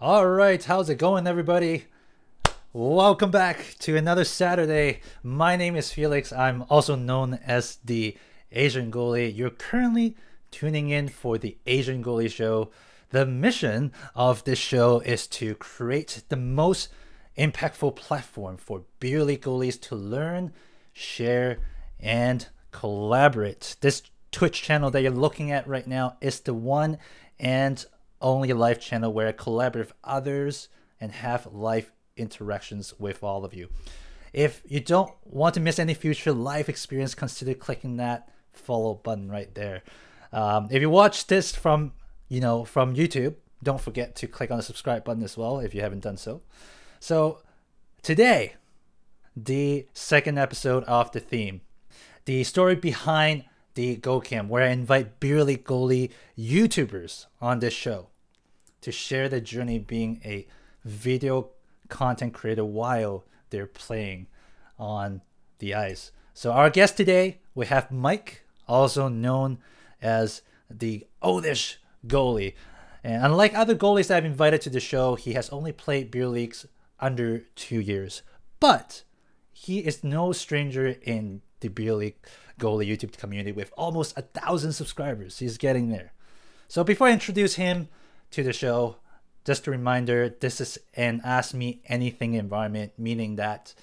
All right, how's it going, everybody? Welcome back to another Saturday. My name is Felix. I'm also known as the Asian Goalie. You're currently tuning in for the Asian Goalie Show. The mission of this show is to create the most impactful platform for beer league goalies to learn, share, and collaborate. This Twitch channel that you're looking at right now is the one and only live channel where I collaborate with others and have live interactions with all of you. If you don't want to miss any future live experience, consider clicking that follow button right there. Um, if you watch this from you know from YouTube, don't forget to click on the subscribe button as well if you haven't done so. So today, the second episode of the theme, the story behind the Goal Cam, where I invite beer league goalie YouTubers on this show to share their journey being a video content creator while they're playing on the ice. So our guest today, we have Mike, also known as the Oldish goalie. And unlike other goalies I've invited to the show, he has only played beer leagues under two years. But he is no stranger in the beer league goalie YouTube community with almost a thousand subscribers. He's getting there. So before I introduce him to the show, just a reminder this is an Ask Me Anything environment, meaning that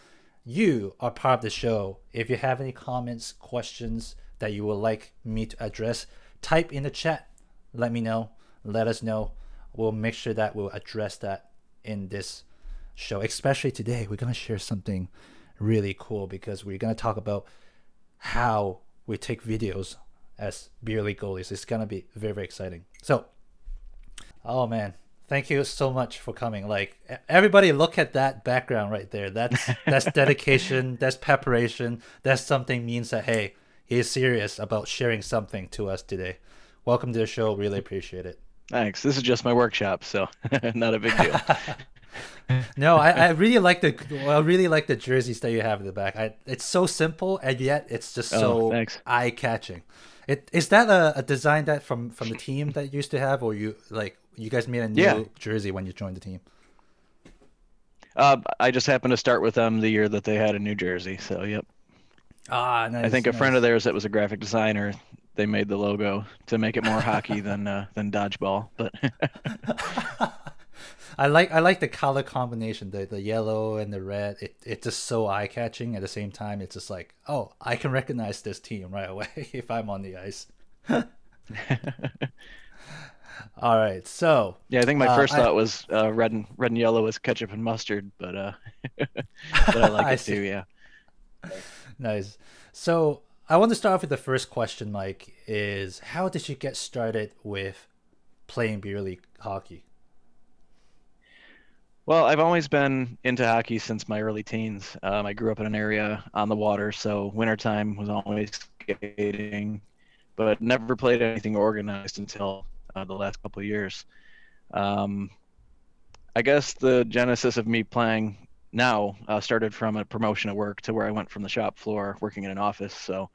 you are part of the show. If you have any comments, questions that you would like me to address, type in the chat. Let me know. Let us know. We'll make sure that we'll address that in this show. Especially today, we're going to share something really cool because we're going to talk about how we take videos as beer league goalies. It's going to be very, very exciting. So, oh man, thank you so much for coming. Like everybody, look at that background right there. That's that's dedication. That's preparation. That's something means that hey, he's serious about sharing something to us today. Welcome to the show. Really appreciate it. Thanks. This is just my workshop, so not a big deal. no, I, I really like the I really like the jerseys that you have in the back. I, it's so simple and yet it's just so oh, eye catching. It is that a, a design that from from the team that you used to have, or you like you guys made a new Yeah. jersey when you joined the team? Uh, I just happened to start with them the year that they had in New Jersey, so yep. Ah, nice. I think a nice. friend of theirs that was a graphic designer, they made the logo to make it more hockey than uh, than dodgeball. But I like I like the color combination, the the yellow and the red. It it's just so eye catching. At the same time, it's just like, oh, I can recognize this team right away if I'm on the ice. All right, so yeah, I think my Uh, first I- thought was uh, red and red and yellow was ketchup and mustard, but uh, but I like I it see. too. Yeah. nice. So I want to start off with the first question, Mike. Is how did you get started with playing beer league hockey? Well, I've always been into hockey since my early teens. Um, I grew up in an area on the water, so wintertime was always skating, but never played anything organized until uh, the last couple of years. Um, I guess the genesis of me playing now uh, started from a promotion at work to where I went from the shop floor working in an office. So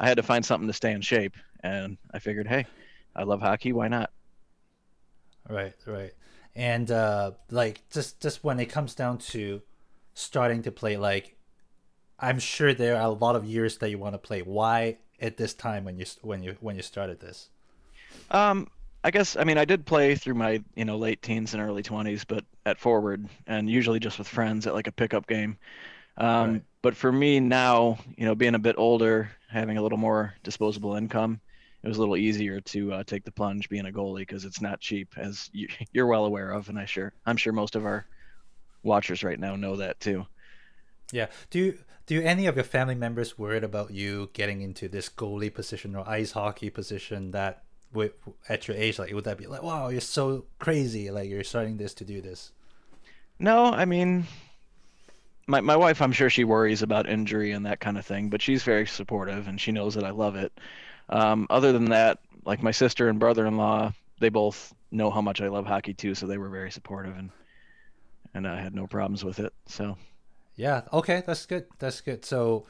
I had to find something to stay in shape, and I figured, hey, I love hockey, why not? Right, right. And uh like just just when it comes down to starting to play like I'm sure there are a lot of years that you want to play. Why at this time when you when you when you started this? Um, I guess I mean I did play through my you know late teens and early twenties, but at forward and usually just with friends at like a pickup game. Um, Right. But for me now, you know, being a bit older, having a little more disposable income, it was a little easier to uh, take the plunge being a goalie because it's not cheap, as you, you're well aware of, and I sure I'm sure most of our watchers right now know that too. Yeah. Do you do any of your family members worried about you getting into this goalie position or ice hockey position that with at your age like would that be like wow you're so crazy like you're starting this to do this No, I mean, my my wife, I'm sure she worries about injury and that kind of thing, but she's very supportive and she knows that I love it. Um, other than that, like my sister and brother-in-law, they both know how much I love hockey too, so they were very supportive and and I had no problems with it. So Yeah. Okay, that's good. That's good. So,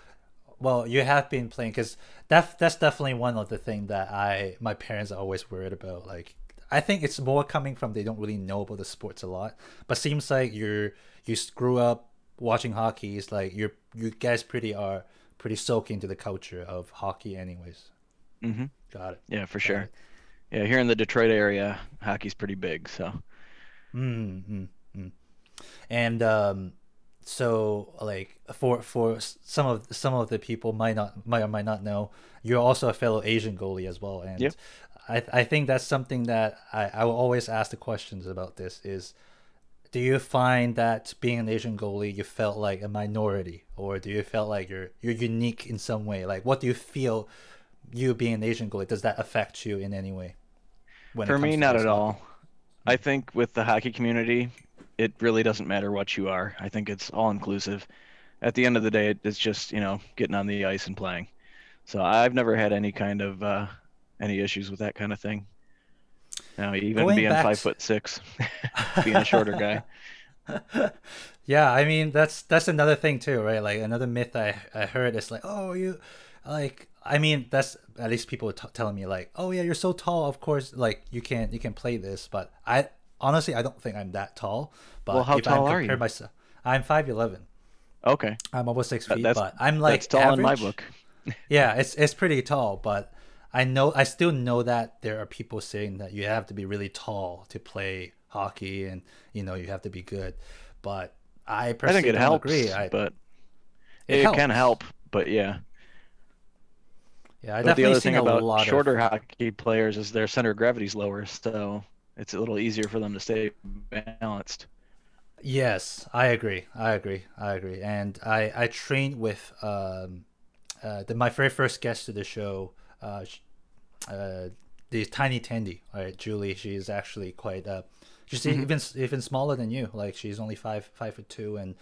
well, you have been playing because that that's definitely one of the things that I my parents are always worried about. Like, I think it's more coming from they don't really know about the sports a lot. But seems like you're you grew up watching hockey. It's like you're you guys pretty are pretty soaked into the culture of hockey, anyways. Mm-hmm. Got it. Yeah, for Got sure. it. Yeah, here in the Detroit area, hockey's pretty big. So Mm-hmm. And um, so like for for some of some of the people might not might or might not know, you're also a fellow Asian goalie as well. And Yep. I I think that's something that I I will always ask the questions about. This is. Do you find that being an Asian goalie, you felt like a minority, or do you felt like you're you're unique in some way? Like, what do you feel, you being an Asian goalie, does that affect you in any way? when for me, not at all. I think with the hockey community, it really doesn't matter what you are. I think it's all inclusive. At the end of the day, it's just you know getting on the ice and playing. So I've never had any kind of uh, any issues with that kind of thing. Now, even Going being five to- foot six, being a shorter guy. yeah, I mean that's that's another thing too, right? Like another myth I I heard is like, oh, you like I mean that's at least people t- telling me like, oh yeah, you're so tall, of course, like you can you can play this, but I honestly I don't think I'm that tall. But Well, how if tall I'm are you? myself, I'm five eleven. Okay, I'm almost six feet, that's- but I'm like that's tall in my book. Yeah, it's it's pretty tall, but I know I still know that there are people saying that you have to be really tall to play hockey, and you know you have to be good. But I I personally think it helps, agree. I, but it, it, can help. But yeah, Yeah, I but the other thing a about lot shorter of. hockey players is their center of gravity's lower, so it's a little easier for them to stay balanced. Yes, I agree. I agree. I agree. And I I trained with um, uh, the, my very first guest to the show, uh, uh, the tiny Tendy, right? Julie. She's actually quite uh, she's Mhm. even even smaller than you. Like she's only five five foot two, and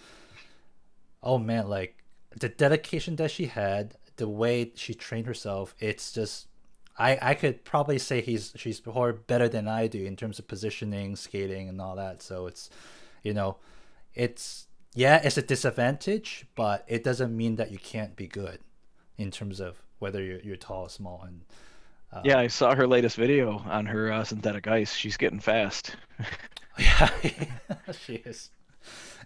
oh man, like the dedication that she had, the way she trained herself, it's just. I, I could probably say he's she's better than I do in terms of positioning, skating, and all that. So it's, you know, it's yeah, it's a disadvantage, but it doesn't mean that you can't be good in terms of whether you're you're tall or small. And uh, Yeah, I saw her latest video on her uh, synthetic ice. She's getting fast. yeah, she is.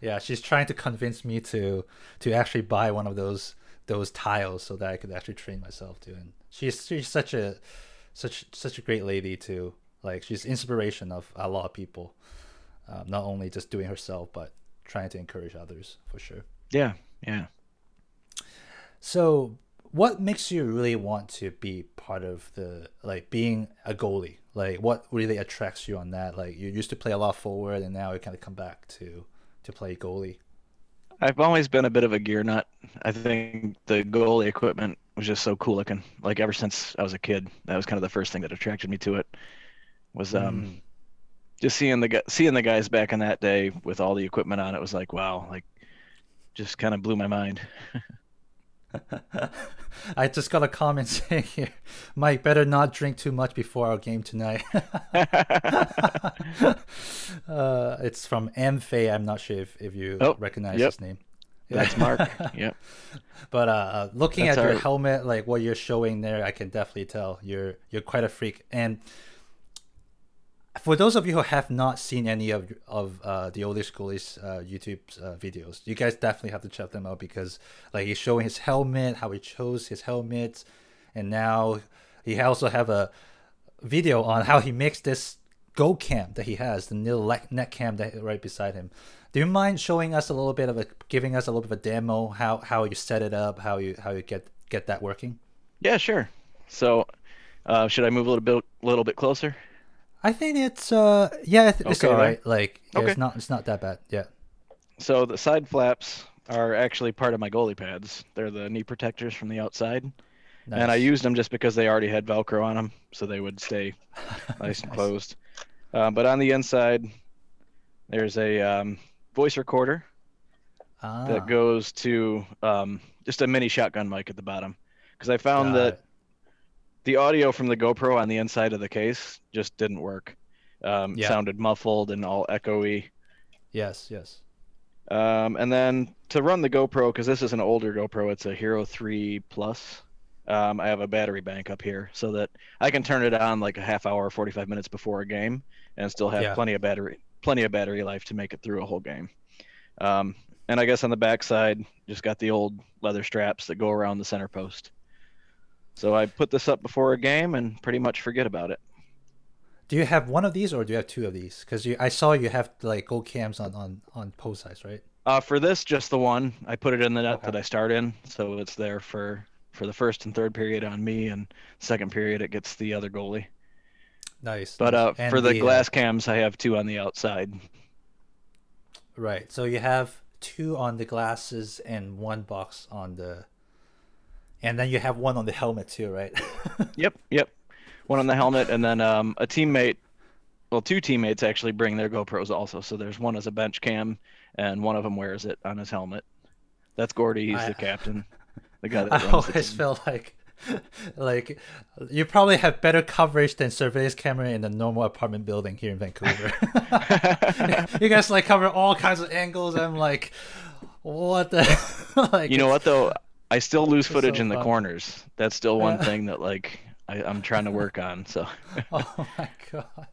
Yeah, she's trying to convince me to to actually buy one of those those tiles so that I could actually train myself to. And she's she's such a such such a great lady too. Like she's inspiration of a lot of people. Um, not only just doing herself, but trying to encourage others for sure. Yeah, yeah. So, what makes you really want to be part of the like being a goalie? Like, what really attracts you on that? Like, you used to play a lot forward, and now you kind of come back to to play goalie. I've always been a bit of a gear nut. I think the goalie equipment was just so cool looking. Like ever since I was a kid, that was kind of the first thing that attracted me to it. Was um Mm. just seeing the seeing the guys back in that day with all the equipment on it was like wow, like just kind of blew my mind. I just got a comment saying here, Mike, better not drink too much before our game tonight. uh, it's from. Fay. I'm not sure if, if you Oh, recognize yep. his name. That's Mark. Yep. But uh, uh, looking That's at your our- helmet, like what you're showing there, I can definitely tell you're you're quite a freak. And for those of you who have not seen any of of uh, the Oldish Goalie's uh, YouTube uh, videos, you guys definitely have to check them out because like he's showing his helmet, how he chose his helmet, and now he also have a video on how he makes this goal cam that he has, the le- net cam that right beside him. Do you mind showing us a little bit of a, giving us a little bit of a demo how how you set it up, how you how you get get that working? Yeah, sure. So, uh, should I move a little bit a little bit closer? I think it's uh yeah it's, it's Okay, all then. right. Like yeah, Okay. it's not it's not that bad. Yeah. So the side flaps are actually part of my goalie pads. They're the knee protectors from the outside. And I used them just because they already had Velcro on them, so they would stay nice and closed. Um, but on the inside, there's a um, voice recorder Ah, that goes to um, just a mini shotgun mic at the bottom. Because I found got that it. The audio from the GoPro on the inside of the case just didn't work. Um, Yeah. sounded muffled and all echoey. Yes, yes. Um, and then to run the GoPro, because this is an older GoPro, it's a Hero 3 Plus. um, I have a battery bank up here so that I can turn it on like a half hour, 45 minutes before a game, and still have Yeah. plenty of battery, plenty of battery life to make it through a whole game. Um, and I guess on the backside, just got the old leather straps that go around the center post. So I put this up before a game and pretty much forget about it. Do you have one of these or do you have two of these? Because I saw you have like goal cams on on on post size, right? Uh, for this, just the one. I put it in the net Okay. that I start in, so it's there for for the first and third period on me, and second period it gets the other goalie. Nice. But uh, nice. for And the uh, glass cams, I have two on the outside. right. So you have two on the glasses and one box on the, and then you have one on the helmet too, right? Yep, yep. One on the helmet, and then um, a teammate. Well, two teammates actually bring their GoPros also. So there's one as a bench cam, and one of them wears it on his helmet. That's Gordy. He's I- the captain, the guy that I always felt like, like, you probably have better coverage than surveillance camera in a normal apartment building here in Vancouver. you guys like cover all kinds of angles. I'm like, what the? like, You know what though? I still lose footage so in the fun. corners. That's still one thing that like I, I'm trying to work on. So Oh my god.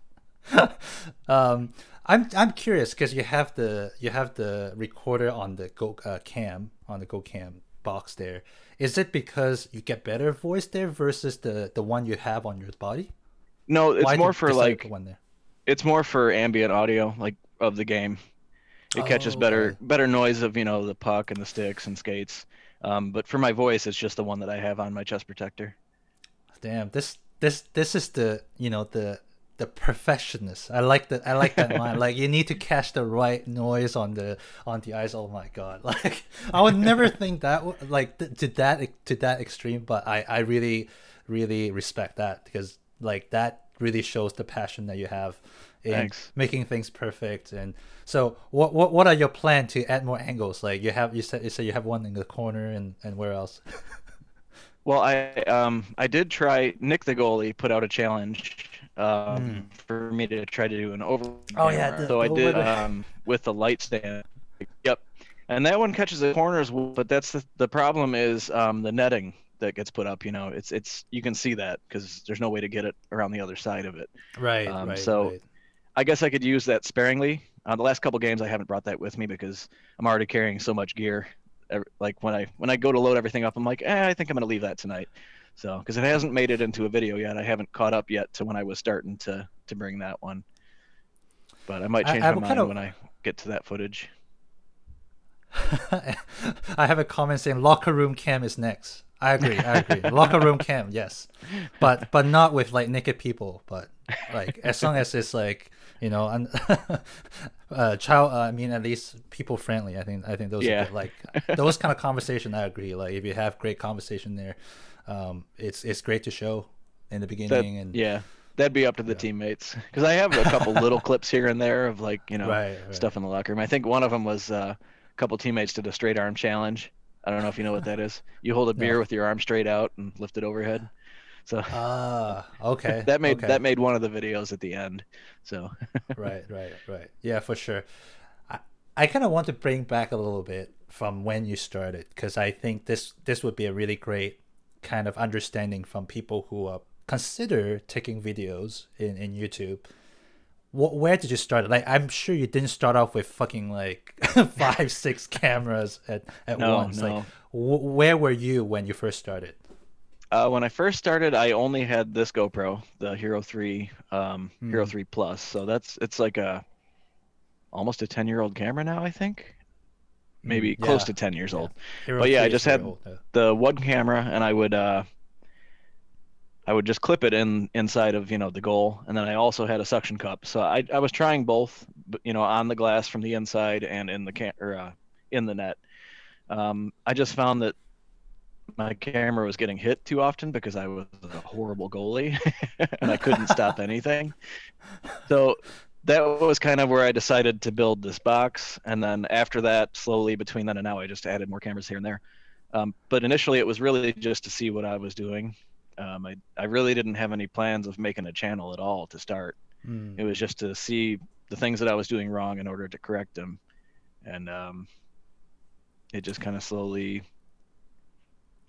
um, I'm I'm curious because you have the you have the recorder on the Go uh, Cam on the Goal Cam box there. Is it because you get better voice there versus the the one you have on your body? no, it's Why more for like the one there. it's more for ambient audio like of the game. It catches Oh, better okay. better noise of you know the puck and the sticks and skates. Um, but for my voice, it's just the one that I have on my chest protector. Damn, this this this is the you know the the perfectionist. I like that. I like that mind. Like you need to catch the right noise on the on the ice. Oh my god! Like I would never think that like th- to that to that extreme. But I I really really respect that because like that really shows the passion that you have in Thanks. making things perfect. And so what what what are your plan to add more angles? Like you have you said you said you have one in the corner and and where else? Well, I um I did try. Nick the goalie put out a challenge um, for me to try to do an over. Oh, yeah, the- so I did over- um with the light stand. Yep, and that one catches the corners, but that's the the problem is um the netting that gets put up. You know, it's it's you can see that because there's no way to get it around the other side of it. Right, Um, right. so- right. I guess I could use that sparingly. Uh, the last couple games, I haven't brought that with me because I'm already carrying so much gear. Like when I when I go to load everything up, I'm like, eh, I think I'm gonna leave that tonight. So because it hasn't made it into a video yet, I haven't caught up yet to when I was starting to to bring that one. But I might change I my mind kinda- when I get to that footage. I have a comment saying locker room cam is next. I agree. I agree. locker room cam, yes, but but not with like naked people. But like as long as it's like you know, un- uh, child. Uh, I mean, at least people friendly. I think I think those Yeah. are good. like those kind of conversation. I agree. Like if you have great conversation there, um, it's it's great to show in the That, beginning and yeah, that'd be up to the teammates because I have a couple little clips here and there of like you know right, right. stuff in the locker room. I think one of them was uh, a couple teammates did a straight arm challenge. I don't know if you know what that is. You hold a beer No. with your arm straight out and lift it overhead. So Ah, okay. that made okay. that made one of the videos at the end. So right, right, right. Yeah, for sure. I, I kind of want to bring back a little bit from when you started because I think this this would be a really great kind of understanding from people who uh, consider taking videos in in YouTube. Wh- where did you start? Like, I'm sure you didn't start off with fucking like five, six cameras at at No, once. Like, no. wh- where were you when you first started? uh, when I first started, I only had this GoPro, the Hero 3, um, Hero Hmm. 3 Plus. So that's it's like a almost a 10 year old camera now, I think. Maybe Mm, close yeah. to 10 years Yeah. old. Hero But yeah, I just had- old, yeah. the one camera and I would uh I would just clip it in inside of you know the goal. And then I also had a suction cup. So I I was trying both you know on the glass from the inside and in the can or uh, in the net. Um I just found that my camera was getting hit too often because I was a horrible goalie and I couldn't stop anything. So that was kind of where I decided to build this box. And then after that slowly between then and now I just added more cameras here and there. Um, but initially, it was really just to see what I was doing. Um, I, I really didn't have any plans of making a channel at all to start. Mm. It was just to see the things that I was doing wrong in order to correct them. And um, it just kind of slowly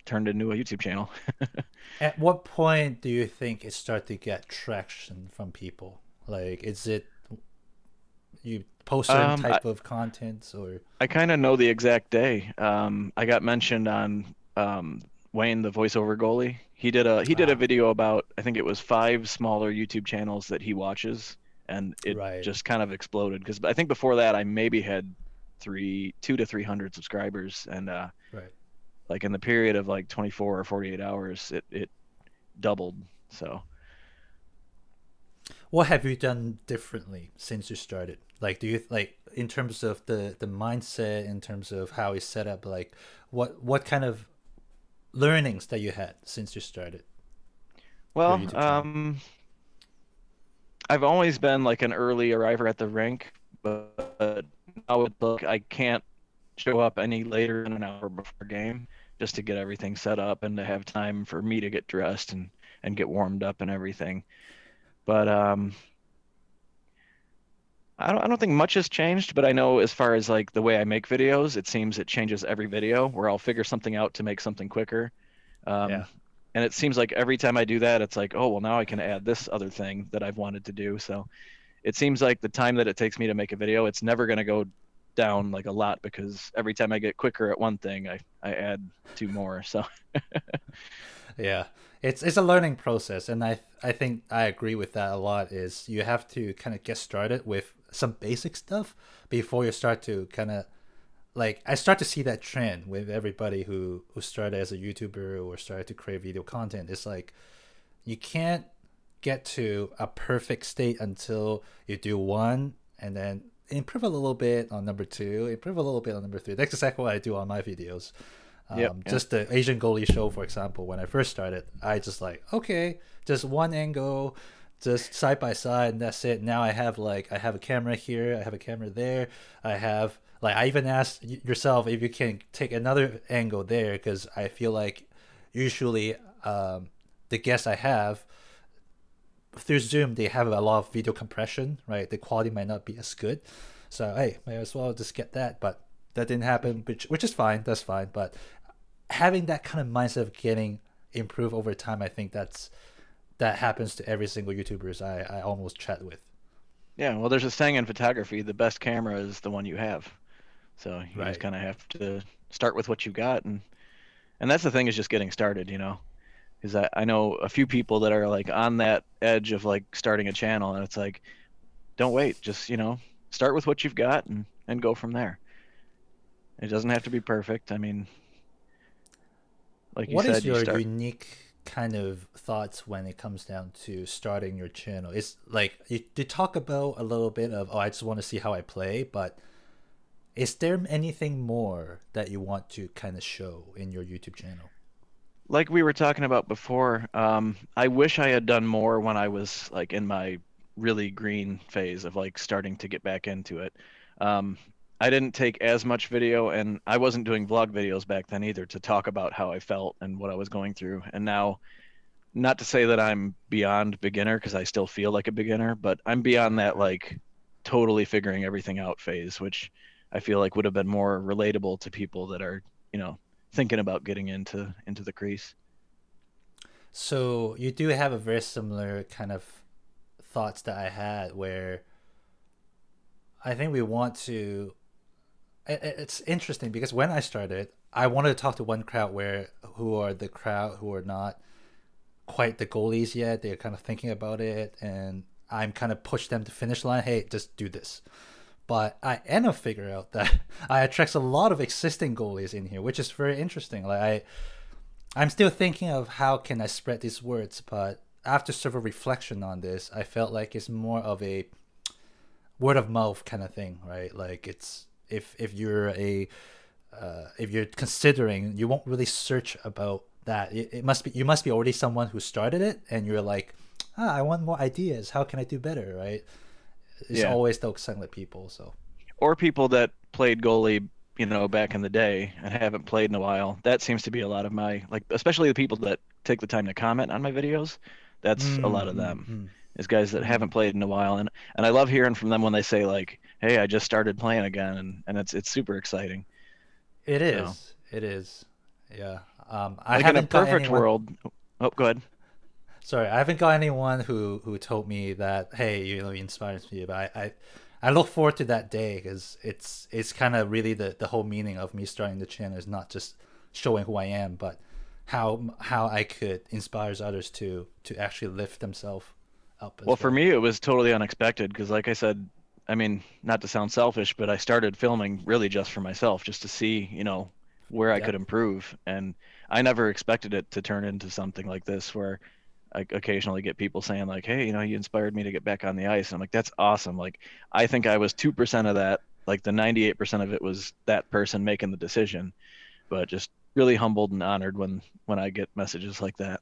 turned into a YouTube channel. At what point do you think it start to get traction from people? Like, is it you post certain Um, type of content or? I kind of know the exact day. Um, I got mentioned on um, Wayne, the voiceover goalie. He did a he did a video about I think it was five smaller YouTube channels that he watches, and it Right. just kind of exploded. Because I think before that I maybe had three, two to three hundred subscribers, and uh, Right. like in the period of like 24 or 48 hours, it it doubled. So. What have you done differently since you started? Like, do you like in terms of the the mindset, in terms of how it's set up? Like, what what kind of learnings that you had since you started? Well, um, I've always been like an early arriver at the rink, but now it's like I can't show up any later than an hour before game just to get everything set up and to have time for me to get dressed and and get warmed up and everything. But um, I don't I don't think much has changed, but I know as far as like the way I make videos, it seems it changes every video where I'll figure something out to make something quicker. Um, Yeah. and it seems like every time I do that, it's like, oh, well, now I can add this other thing that I've wanted to do. So it seems like the time that it takes me to make a video, it's never going to go down like a lot because every time I get quicker at one thing, I, I add two more. So Yeah, it's it's a learning process, and I I think I agree with that a lot. Is you have to kind of get started with some basic stuff before you start to kind of like I start to see that trend with everybody who who started as a YouTuber or started to create video content. It's like you can't get to a perfect state until you do one and then improve a little bit on number two, improve a little bit on number three. That's exactly what I do on my videos. Um, Yep, yeah. Just the Asian goalie show, for example, when I first started, I just like, okay, just one angle, just side by side, and that's it. Now I have like, I have a camera here, I have a camera there, I have like, I even asked yourself if you can take another angle there because I feel like usually um, the guests I have through Zoom, they have a lot of video compression, right? The quality might not be as good. So, hey, may as well just get that. But that didn't happen, which, which is fine. That's fine. But having that kind of mindset of getting improved over time, I think that's that happens to every single YouTubers I, I almost chat with. yeah, well, there's a saying in photography: the best camera is the one you have. So you Right. just kind of have to start with what you got, and and that's the thing is just getting started, you know. Because I, I know a few people that are like on that edge of like starting a channel, and it's like, don't wait, just you know, start with what you've got and and go from there. It doesn't have to be perfect. I mean, like you What said, is you your start. unique kind of thoughts when it comes down to starting your channel? It's like you, talk about a little bit of oh, I just want to see how I play, but is there anything more that you want to kind of show in your YouTube channel? like we were talking about before, um, I wish I had done more when I was like in my really green phase of like starting to get back into it. Um, I didn't take as much video, and I wasn't doing vlog videos back then either to talk about how I felt and what I was going through. And now, not to say that I'm beyond beginner because I still feel like a beginner, but I'm beyond that like totally figuring everything out phase, which I feel like would have been more relatable to people that are, you know, thinking about getting into into the crease. So you do have a very similar kind of thoughts that I had where I think we want to it's interesting because when I started, I wanted to talk to one crowd where who are the crowd who are not quite the goalies yet. They're kind of thinking about it and I'm kind of push them to finish line. Hey, just do this. But I end up figuring out that I attract a lot of existing goalies in here, which is very interesting. Like I I'm still thinking of how can I spread these words, but after several reflection on this, I felt like it's more of a word of mouth kind of thing, right? Like it's if if you're a uh, if you're considering, you won't really search about that. It, it must be you must be already someone who started it, and you're like, ah, I want more ideas. How can I do better, right? It's Yeah. always those silent people. So Or people that played goalie, you know, back in the day and haven't played in a while. That seems to be a lot of my like, especially the people that take the time to comment on my videos. That's a lot of Mm, them. mm, mm. Is guys that haven't played in a while, and and I love hearing from them when they say like, "Hey, I just started playing again," and and it's it's super exciting. It is. So- It is. Yeah. Um, I like in a perfect anyone, world. Oh, go ahead. Sorry, I haven't got anyone who who told me that hey, you know, you inspires me. But I I, I look forward to that day because it's it's kind of really the the whole meaning of me starting the channel is not just showing who I am, but how how I could inspire others to to actually lift themselves up. as Well, for me, it was totally unexpected because, like I said, I mean, not to sound selfish, but I started filming really just for myself, just to see, you know, where I Yeah. could improve. And I never expected it to turn into something like this, where I occasionally get people saying like, "Hey, you know, you inspired me to get back on the ice." And I'm like, "That's awesome!" Like, I think I was two percent of that. Like, the 98% of it was that person making the decision. But just really humbled and honored when when I get messages like that.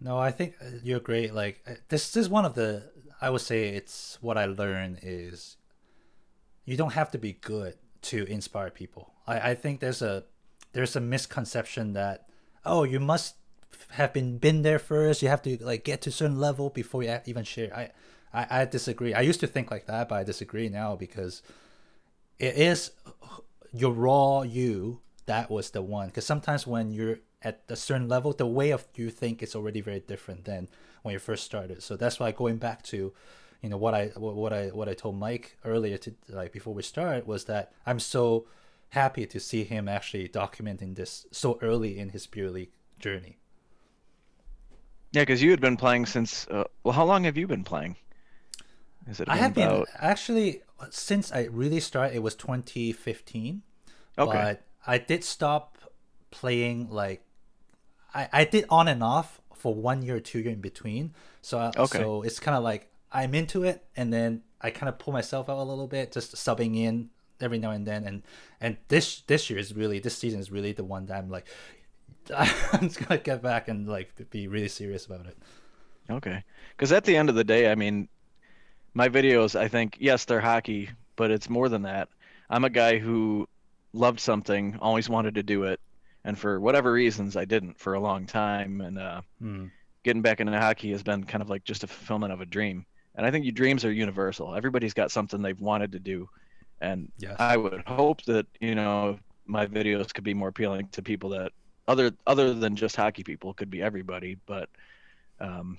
No, I think uh, you're great. Like uh, this, is one of the I would say it's what I learned is you don't have to be good to inspire people. I, I think there's a there's a misconception that oh you must have been been there first. You have to like get to a certain level before you even share. I, I I disagree. I used to think like that, but I disagree now because it is your raw you that was the one because sometimes when you're at a certain level the way of you think is already very different than when you first started so that's why going back to you know what i what i what i told mike earlier to like before we start was that i'm so happy to see him actually documenting this so early in his beer league journey Yeah, because you had been playing since. Uh, well, how long have you been playing? Is it i have been actually since i really started it was 2015 Okay. but I did stop playing like I, I did on and off for one year or two year in between. So I- Okay. so it's kind of like I'm into it and then I kind of pull myself out a little bit, just subbing in every now and then. And and this this year is really this season is really the one that I'm like I'm just gonna get back and like be really serious about it. Okay. Because at the end of the day, I mean, my videos, I think, yes, they're hockey, but it's more than that. I'm a guy who loved something, always wanted to do it, and for whatever reasons, I didn't for a long time. And uh, Hmm. getting back into hockey has been kind of like just a fulfillment of a dream. And I think your dreams are universal. Everybody's got something they've wanted to do, and Yes. I would hope that you know my videos could be more appealing to people that other other than just hockey people could be everybody. But um,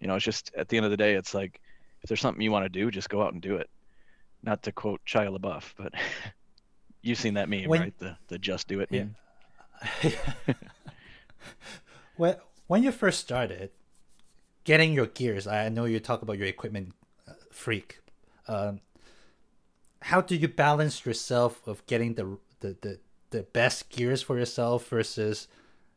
you know, it's just at the end of the day, it's like if there's something you want to do, just go out and do it. Not to quote Shia LaBeouf, but you've seen that meme, When- right? The the just do it Yeah. when when you first started getting your gears, I know you talk about your equipment uh, freak. Um, how do you balance yourself of getting the, the the the best gears for yourself versus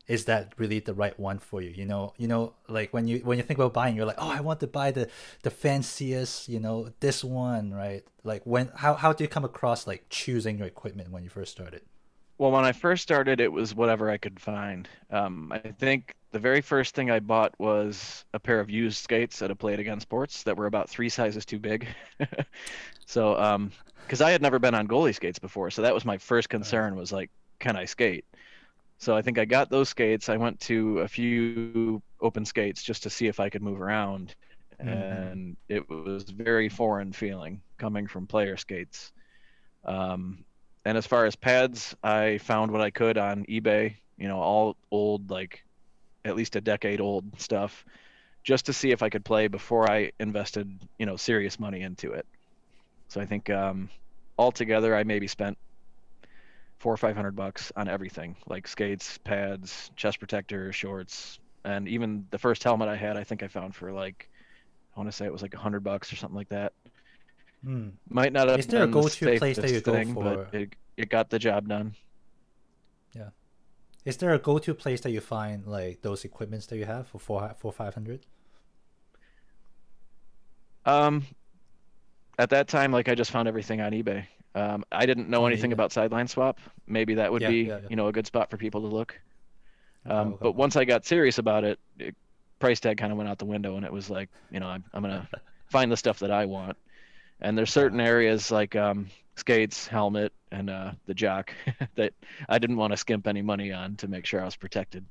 is that really the right one for you? You know, you know, like when you when you think about buying, you're like, oh, I want to buy the the fanciest, you know, this one, right? Like when how how do you come across like choosing your equipment when you first started? Well, when I first started, it was whatever I could find. Um, I think the very first thing I bought was a pair of used skates at a Play It Again Sports that were about three sizes too big. so, um, because I had never been on goalie skates before, so that was my first concern was like, can I skate? So I think I got those skates. I went to a few open skates just to see if I could move around, Mhm. and it was very foreign feeling coming from player skates. Um, and as far as pads, I found what I could on eBay, you know, all old, like at least a decade old stuff, just to see if I could play before I invested, you know, serious money into it. So I think um, altogether, I maybe spent four or five hundred bucks on everything, like skates, pads, chest protector, shorts, and even the first helmet I had, I think I found for like, I want to say it was like a hundred bucks or something like that. Hmm. Might not have Is there a been the go-to place that safest you go for- but it, it got the job done. Yeah. Is there a go-to place that you find like those equipments that you have for four four five hundred? Um, at that time, like I just found everything on eBay. Um, I didn't know On anything eBay. about SidelineSwap. Maybe that would Yeah, be, yeah, yeah. you know, a good spot for people to look. Um, okay, but okay. once I got serious about it, it price tag kind of went out the window, and it was like, you know, I'm, I'm gonna find the stuff that I want. And there's certain areas like um, skates, helmet, and uh, the jock that I didn't want to skimp any money on to make sure I was protected.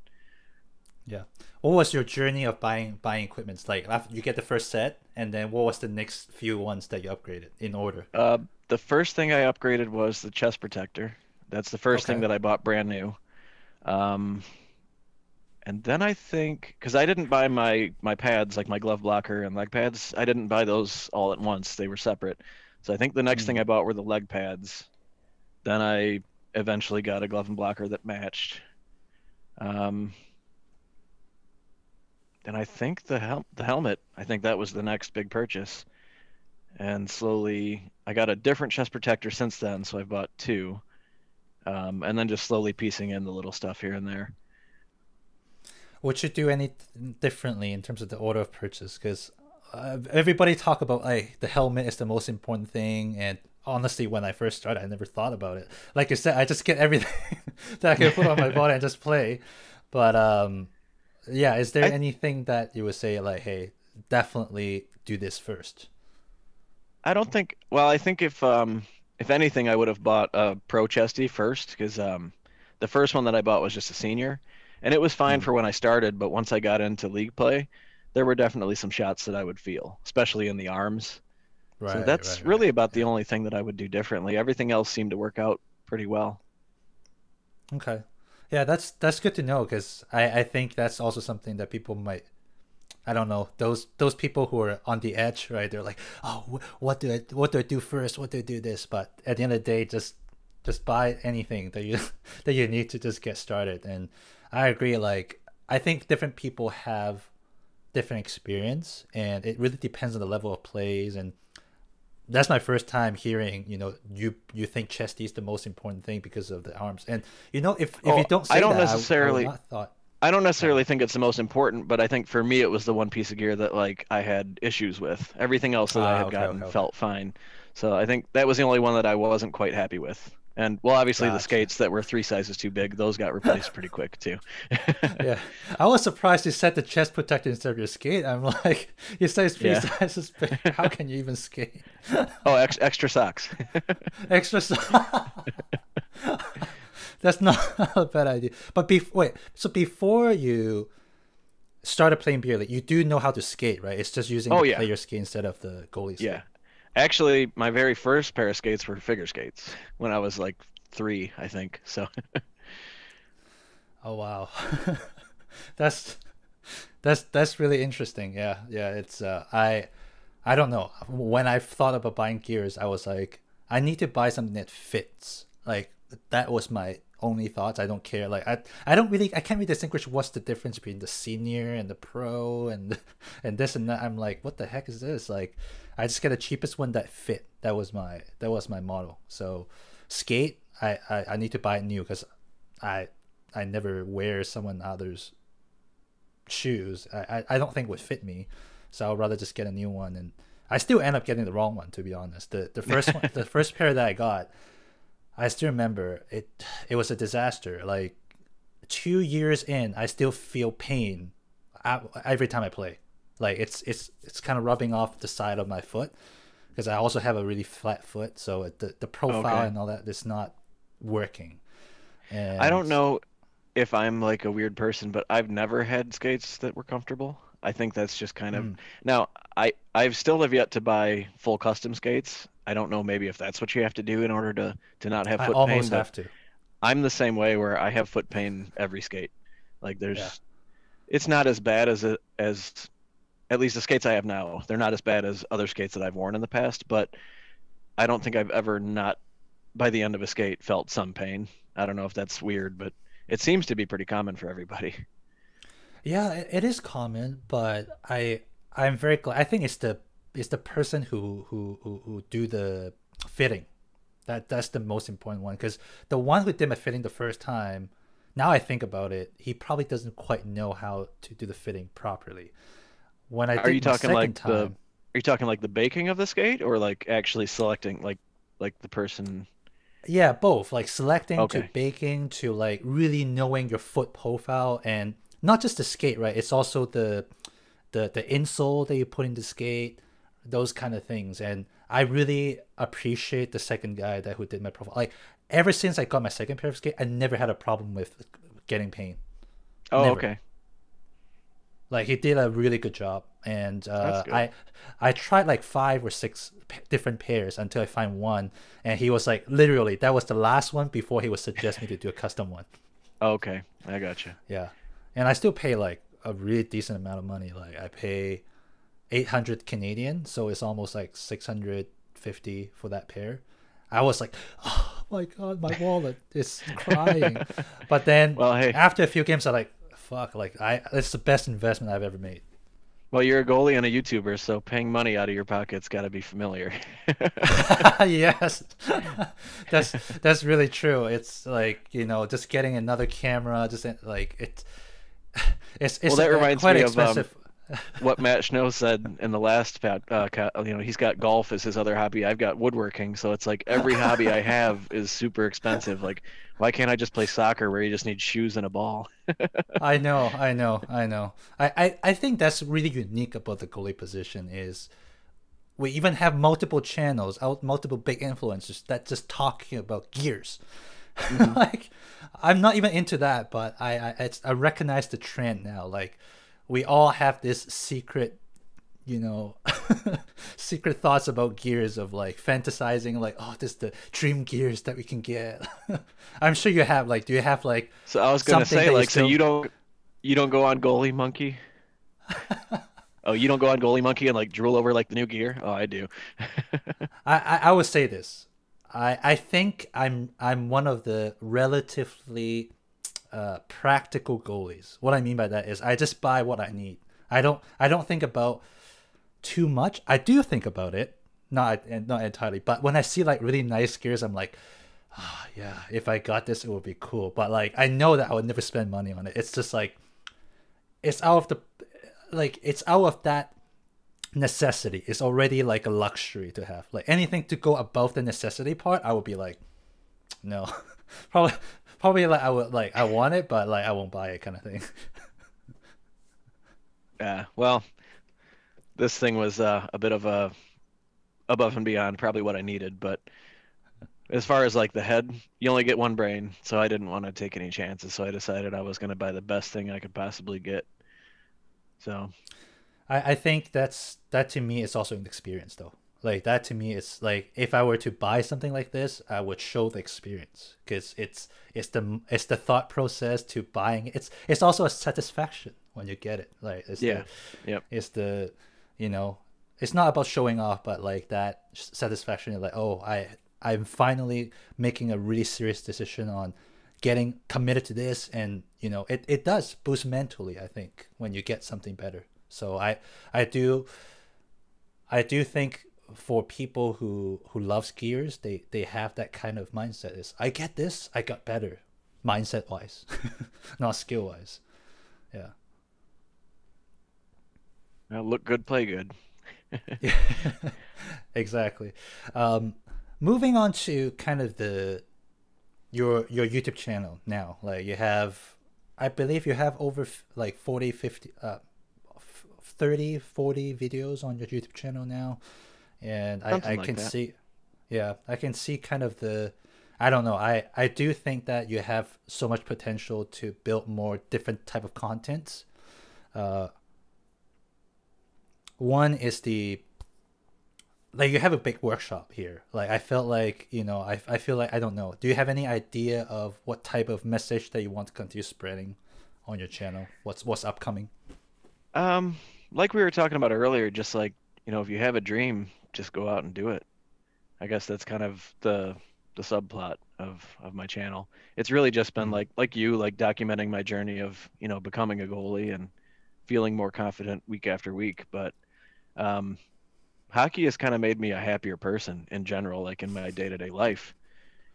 Yeah. What was your journey of buying buying equipments like? After you get the first set, and then what was the next few ones that you upgraded in order? Uh, the first thing I upgraded was the chest protector. That's the first thing that I bought brand new. Um, and then I think because I didn't buy my my pads like my glove blocker and leg pads, I didn't buy those all at once. They were separate. So I think the next thing Mm. I bought were the leg pads. Then I eventually got a glove and blocker that matched. Um, and I think the hel- the helmet. I think that was the next big purchase. And slowly, I got a different chest protector since then, so I've bought two. Um, and then just slowly piecing in the little stuff here and there. Would you do anything differently in terms of the order of purchase? Because uh, everybody talk about like the helmet is the most important thing, and honestly, when I first started, I never thought about it. Like you said, I just get everything that I can put on my body and just play. But um, yeah, is there I- anything that you would say like, hey, definitely do this first? I don't think. Well, I think if um if anything, I would have bought a pro chesty first because um the first one that I bought was just a senior, and it was fine Mm. for when I started. But once I got into league play, there were definitely some shots that I would feel, especially in the arms. Right. so that's right, right. really about the only thing that I would do differently. Everything else seemed to work out pretty well. Okay. Yeah, that's that's good to know because I I think that's also something that people might. I don't know those those people who are on the edge, right? They're like, oh, what do I what do I do first? What do I do this? But at the end of the day, just just buy anything that you that you need to just get started. And I agree. Like I think different people have different experience, and it really depends on the level of plays and that's my first time hearing you know you you think chesty is the most important thing because of the arms and you know if if Oh, you don't say I don't that, I- I necessarily- thought I don't necessarily think it's the most important, but I think for me it was the one piece of gear that like I had issues with. Everything else that I Ah, had okay, gotten okay, okay. felt fine. So I think that was the only one that I wasn't quite happy with. And well, obviously the skates that were three sizes too big, those got replaced pretty quick too. yeah i was surprised you said the chest protector instead of your skate i'm like you say it's three Yeah. sizes big how can you even skate Oh, ex- extra socks. extra socks. that's not a bad idea but bef- wait so before you started playing beer league you do know how to skate right it's just using Oh, the yeah. player skate instead of the goalie skate. Actually, my very first pair of skates were figure skates when I was like three, I think. So Oh wow, that's that's that's really interesting. Yeah, yeah. It's uh, I I don't know. When I thought about buying gears, I was like, I need to buy something that fits. Like that was my only thoughts. I don't care. Like I I don't really I can't really distinguish what's the difference between the senior and the pro and and this and that. I'm like, what the heck is this? Like, I just get the cheapest one that fit. That was my that was my model. So skate, I I, I need to buy it new because I I never wear someone other's shoes. I, I, I don't think would fit me, so I'd rather just get a new one. And I still end up getting the wrong one to be honest. The the first one, the first pair that I got, I still remember it. It was a disaster. Like two years in, I still feel pain every time I play. Like it's it's it's kind of rubbing off the side of my foot because I also have a really flat foot, so it- the the profile Okay. and all that is not working. And I don't know if I'm like a weird person, but I've never had skates that were comfortable. I think that's just kind of Mm. now I I've still have yet to buy full custom skates. I don't know maybe if that's what you have to do in order to to not have I foot almost pain, have to. I'm the same way where I have foot pain every skate. Like there's Yeah. it's not as bad as it as at least the skates I have now. They're not as bad as other skates that I've worn in the past, but I don't think I've ever not by the end of a skate felt some pain. I don't know if that's weird, but it seems to be pretty common for everybody. Yeah, it, is common, but I I'm very glad. I think it's the it's the person who who who, who do the fitting. That that's the most important one because the one who did my fitting the first time. Now I think about it, he probably doesn't quite know how to do the fitting properly. When I Are did you talking like time, the are you talking like the baking of the skate or like actually selecting like like the person Yeah, both. Like selecting to baking to like really knowing your foot profile and not just the skate, right? It's also the the the insole that you put in the skate, those kind of things. And I really appreciate the second guy that who did my profile. Like ever since I got my second pair of skate, I never had a problem with getting pain. Oh, Never. okay. Like he did a really good job, and uh. I I tried like five or six p- different pairs until I find one, and he was like literally that was the last one before he would suggest me to do a custom one. Okay, I got you. Yeah, and I still pay like a really decent amount of money. Like I pay eight hundred Canadian, so it's almost like six hundred fifty for that pair. I was like, oh my god, my wallet is crying. but then, Well, hey. after a few games, I like, fuck, like I, it's the best investment I've ever made. Well, you're a goalie and a YouTuber, so paying money out of your pocket's got to be familiar. yes, that's that's really true. It's like you know, just getting another camera, just like it's it's it's Well, that reminds quite me of, um, expensive. What Matt Snow said in the last pat, uh, you know, he's got golf as his other hobby. I've got woodworking, so it's like every hobby I have is super expensive. Like, why can't I just play soccer where you just need shoes and a ball? I know, I know, I know. I, I, I think that's really unique about the goalie position is we even have multiple channels, out multiple big influencers that just talking about gears. like I'm not even into that, but I I, it's, I recognize the trend now. Like we all have this secret you know secret thoughts about gears of like fantasizing like oh this is the dream gears that we can get i'm sure you have like do you have like So I was gonna say, like, so you don't, you don't go on Goalie Monkey. oh, you don't go on Goalie Monkey and like drool over like the new gear. Oh, I do. I, I, I would say this. I, I think I'm I'm one of the relatively uh, practical goalies. What I mean by that is I just buy what I need. I don't I don't think about too much. I do think about it, not not entirely. But when I see like really nice gears, I'm like, ah, yeah, if I got this, it would be cool. But like I know that I would never spend money on it. It's just like it's out of the like it's out of that necessity it's already like a luxury to have like anything to go above the necessity part i would be like no probably probably like i would like i want it but like i won't buy it kind of thing Yeah. Well, this thing was uh, a bit of a above and beyond probably what I needed, but as far as like the head, you only get one brain, so I didn't want to take any chances. So I decided I was going to buy the best thing I could possibly get. So I, I think that's that to me is also an experience though like that to me is like if i were to buy something like this i would show the experience because it's it's the it's the thought process to buying it's it's also a satisfaction when you get it like it's Yeah. the, Yep. it's the you know it's not about showing off but like that satisfaction like oh i i'm finally making a really serious decision on getting committed to this and you know it, it does boost mentally i think when you get something better so i i do i do think for people who who love skiers they they have that kind of mindset is i get this i got better mindset wise not skill wise yeah uh, look good, play good. exactly. Um, moving on to kind of the your your YouTube channel now. Like you have, I believe you have over f- like 40, 50, uh, 30, 40 videos on your YouTube channel now, and I, I like can that. see, yeah, I can see kind of the. I don't know. I, I do think that you have so much potential to build more different type of contents. Uh, one is the like you have a big workshop here like i felt like you know I, I feel like i don't know do you have any idea of what type of message that you want to continue spreading on your channel what's what's upcoming Um, like we were talking about earlier, just like, you know, if you have a dream, just go out and do it. I guess that's kind of the the subplot of of my channel. It's really just been Mhm. like like you, like documenting my journey of, you know, becoming a goalie and feeling more confident week after week. But um, hockey has kind of made me a happier person in general, like in my day-to-day life.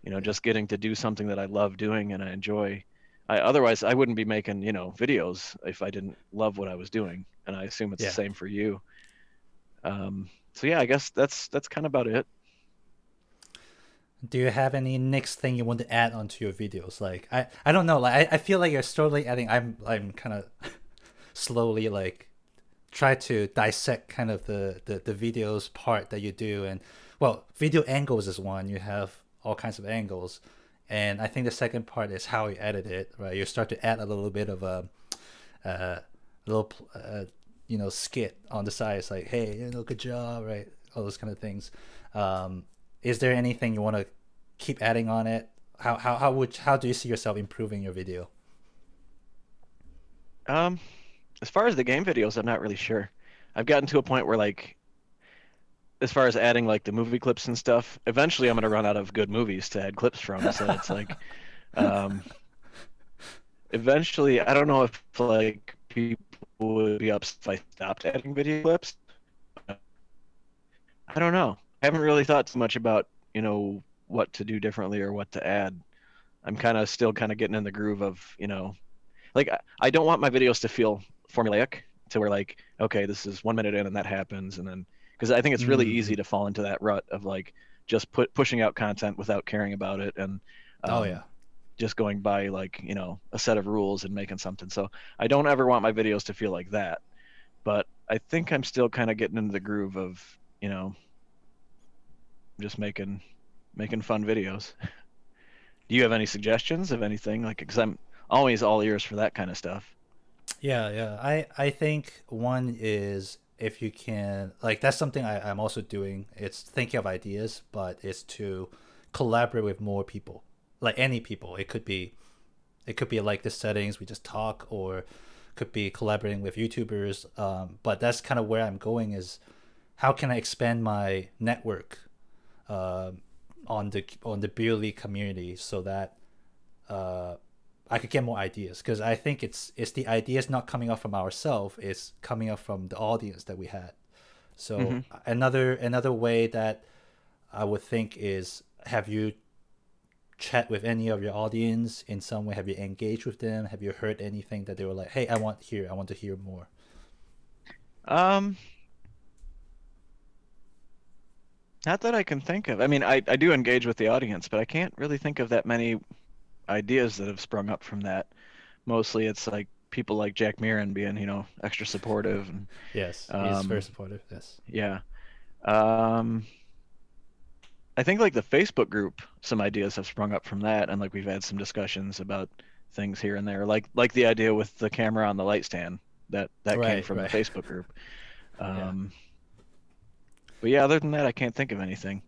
You know, just getting to do something that I love doing and I enjoy. I otherwise I wouldn't be making, you know, videos if I didn't love what I was doing. And I assume it's Yeah. the same for you. Um, so yeah, I guess that's that's kind of about it. do you have any next thing you want to add onto your videos? Like i i don't know. Like i, I feel like you're slowly adding i'm i'm kind of slowly like try to dissect kind of the, the the videos part that you do. And well video angles is one. You have all kinds of angles. And i think the second part is how you edit it right? You start to add a little bit of a uh little uh, you know skit on the side. It's like hey you know good job right? All those kind of things. Um is there anything you want to keep adding on it? How how how would how do you see yourself improving your video? Um, as far as the game videos, I'm not really sure. I've gotten to a point where like, as far as adding like the movie clips and stuff, eventually I'm gonna run out of good movies to add clips from. So it's like, um, eventually I don't know if like people would be upset if I stopped adding video clips. I don't know. I haven't really thought too much about you know what to do differently or what to add. I'm kind of still kind of getting in the groove of you know, like I, I don't want my videos to feel formulaic to where like okay this is one minute in and that happens and then because I think it's really Mm. easy to fall into that rut of like just put pushing out content without caring about it and oh um, yeah. Just going by like you know a set of rules and making something so i don't ever want my videos to feel like that but i think i'm still kind of getting into the groove of you know just making making fun videos do you have any suggestions of anything like because i'm always all ears for that kind of stuff Yeah, yeah. I I think one is if you can like that's something I, I'm also doing. It's thinking of ideas, but it's to collaborate with more people. Like any people. It could be it could be like the settings we just talk or could be collaborating with YouTubers. Um, but that's kind of where I'm going is how can I expand my network um on the on the beer league community so that uh, I could get more ideas because I think it's it's the ideas not coming up from ourselves, it's coming up from the audience that we had. So Mhm. another another way that I would think is have you chat with any of your audience in some way? Have you engaged with them? Have you heard anything that they were like, "Hey, I want here, I want to hear more." um not that i can think of i mean i, I do engage with the audience but i can't really think of that many ideas that have sprung up from that mostly it's like people like jack Mirren being you know extra supportive and Yes, he's Um, very supportive. Yes. Yeah. Um, I think like the Facebook group, some ideas have sprung up from that, and like we've had some discussions about things here and there, like like the idea with the camera on the light stand that that came from right. the Facebook group. Yeah. Um, But yeah, other than that, I can't think of anything.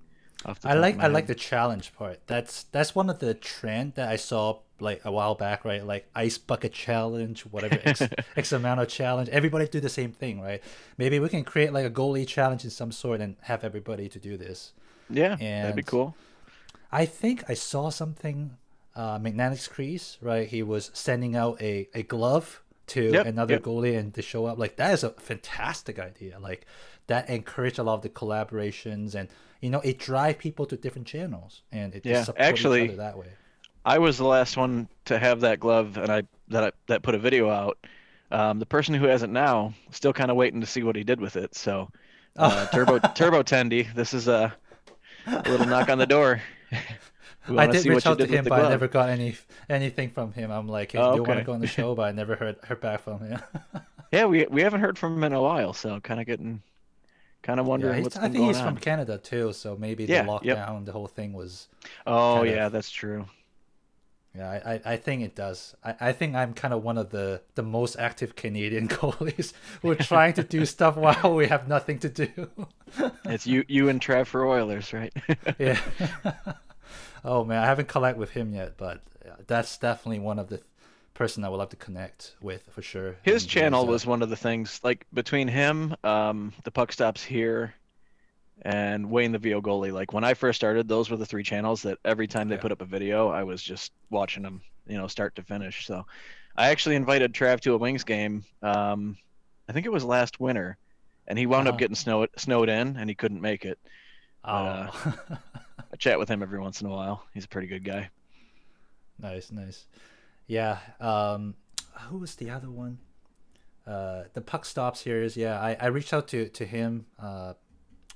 Off the I like I like the challenge part. That's that's one of the trend that I saw like a while back, right? Like ice bucket challenge, whatever x, x amount of challenge. Everybody do the same thing, right? Maybe we can create like a goalie challenge in some sort and have everybody to do this. Yeah, that'd be cool. I think I saw something. Uh, McNanix Crease, right? He was sending out a, a glove to Yep, another yep. goalie and to show up. Like that is a fantastic idea. Like that encouraged a lot of the collaborations and you know it drive people to different channels and it Yeah, just actually- that way. I was the last one to have that glove, and I that I, that put a video out. Um, the person who has it now, still kind of waiting to see what he did with it. So, uh, Turbo Turbo Tendy, this is a, a little knock on the door. I did reach out to did with him, but I never got any anything from him. I'm like, hey, Oh, do you want to go on the show? But I never heard heard back from him. Yeah, we we haven't heard from him in a while, so kind of getting, kind of yeah, wondering he's- what's I think he's on. from Canada too, so maybe Yeah, the yep. lockdown, the whole thing was Oh kind of- yeah, that's true. Yeah, I, I, I think it does. I, I think I'm kind of one of the, the most active Canadian goalies who are trying to do stuff while we have nothing to do. It's you you and Trav for Oilers, right? yeah. oh man, I haven't collect with him yet, but that's definitely one of the person I would love to connect with for sure. His channel uh, was one of the things like between him, um, the puck stops here, and Wayne the VO goalie. Like when I first started, those were the three channels that every time they Yeah. put up a video, I was just watching them, you know, start to finish. So I actually invited Trav to a Wings game. Um, I think it was last winter, and he wound Uh-huh. up getting snowed snowed in, and he couldn't make it. oh. I chat with him every once in a while. He's a pretty good guy. nice, nice. Yeah. Um, who was the other one? Uh, the puck stops here is yeah. I, I reached out to to him uh,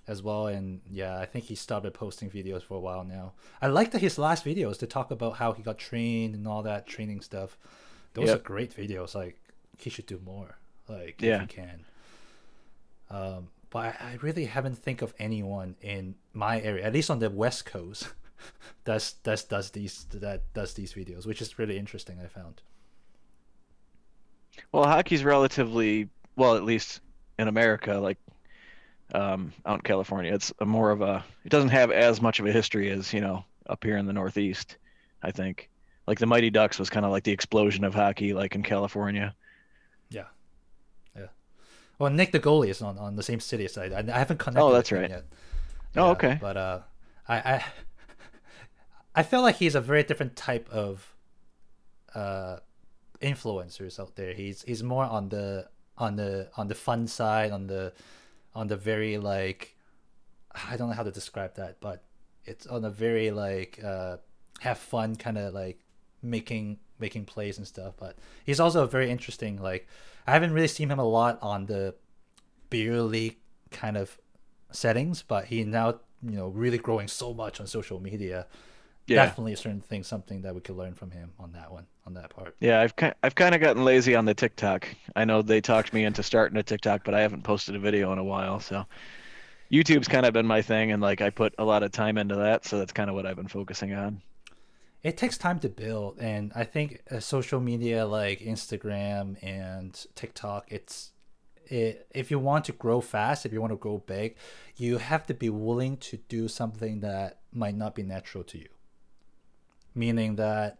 as well, and yeah, I think he started posting videos for a while now. I liked his last videos to talk about how he got trained and all that training stuff. Those Yep. are great videos. Like he should do more. Like Yeah. if he can. Um, but I, I really haven't think of anyone in my area, at least on the west coast, that's that's does these that does these videos, which is really interesting. I found. Well, hockey's relatively well, at least in America, like um, out in California, it's a more of a. It doesn't have as much of a history as you know up here in the Northeast. I think, like the Mighty Ducks was kind of like the explosion of hockey, like in California. Yeah, yeah. Well, Nick the goalie is on, on the same city side. I, I haven't connected. Oh, that's right. Yet. Oh, Yeah, okay. But uh, I I I feel like he's a very different type of uh influencers out there. He's he's more on the on the on the fun side, on the on the very like I don't know how to describe that, but it's on a very like uh have fun kind of like making making plays and stuff. But he's also very interesting. Like I haven't really seen him a lot on the beer league kind of settings, but he now you know really growing so much on social media. Yeah. Definitely certain things, something that we could learn from him on that one, on that part. Yeah, I've kind I've kind of gotten lazy on the TikTok. I know they talked me into starting a TikTok, but I haven't posted a video in a while. So YouTube's kind of been my thing, and like I put a lot of time into that, so that's kind of what I've been focusing on. it takes time to build and i think uh, social media like instagram and tiktok it's it, if you want to grow fast if you want to grow big you have to be willing to do something that might not be natural to you meaning that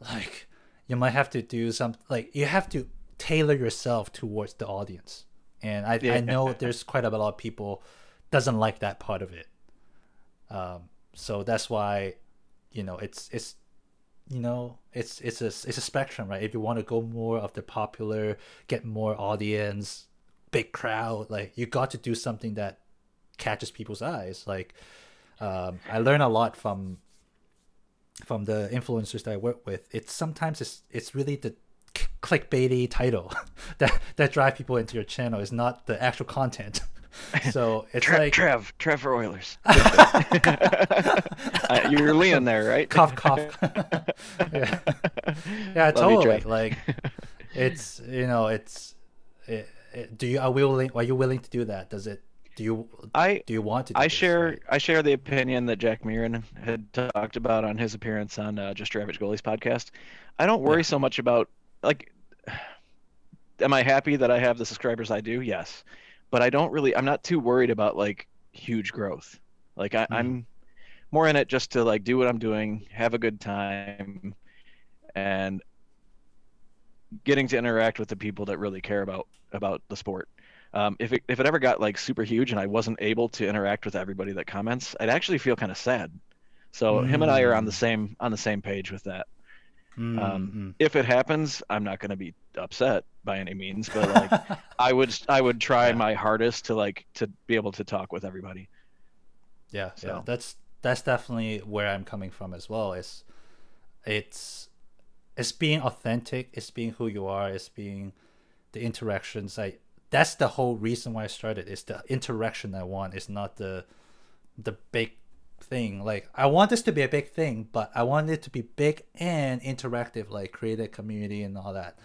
like you might have to do some like you have to tailor yourself towards the audience. And i, I know there's quite a lot of people doesn't like that part of it. Um, so that's why you know it's it's you know it's it's a it's a spectrum right? If you want to go more of the popular get more audience big crowd like you got to do something that catches people's eyes. Like um, i learn a lot from from the influencers that i work with it's sometimes it's it's really the clickbaity title that that drive people into your channel is not the actual content so it's Trev, like Trev, Trev for Oilers. uh, you're Leon there, right? cough cough yeah yeah Love you, totally Trev. like it's you know it's it, it, do you are willing are you willing to do that does it do you I do you want to do I share? I share the opinion that Jack Meeran had talked about on his appearance on uh, Just Your Average Goalies podcast. I don't worry Yeah. so much about like. Am I happy that I have the subscribers I do? Yes, but I don't really. I'm not too worried about like huge growth. Like I, Mhm. I'm more in it just to like do what I'm doing, have a good time, and getting to interact with the people that really care about about the sport. Um, if it if it ever got like super huge and I wasn't able to interact with everybody that comments, I'd actually feel kind of sad. So him and I are on the Mm. same on the same page with that. Mm, Um, If it happens, I'm not going to be upset by any means, but like mm. I would I would try Yeah. my hardest to like to be able to talk with everybody. yeah yeah So- that's that's definitely where i'm coming from as well it's it's it's being authentic it's being who you are it's being the interactions i that's the whole reason why i started It's the interaction i want it's not the the big thing. Like i want this to be a big thing but i want it to be big and interactive like create a community and all that.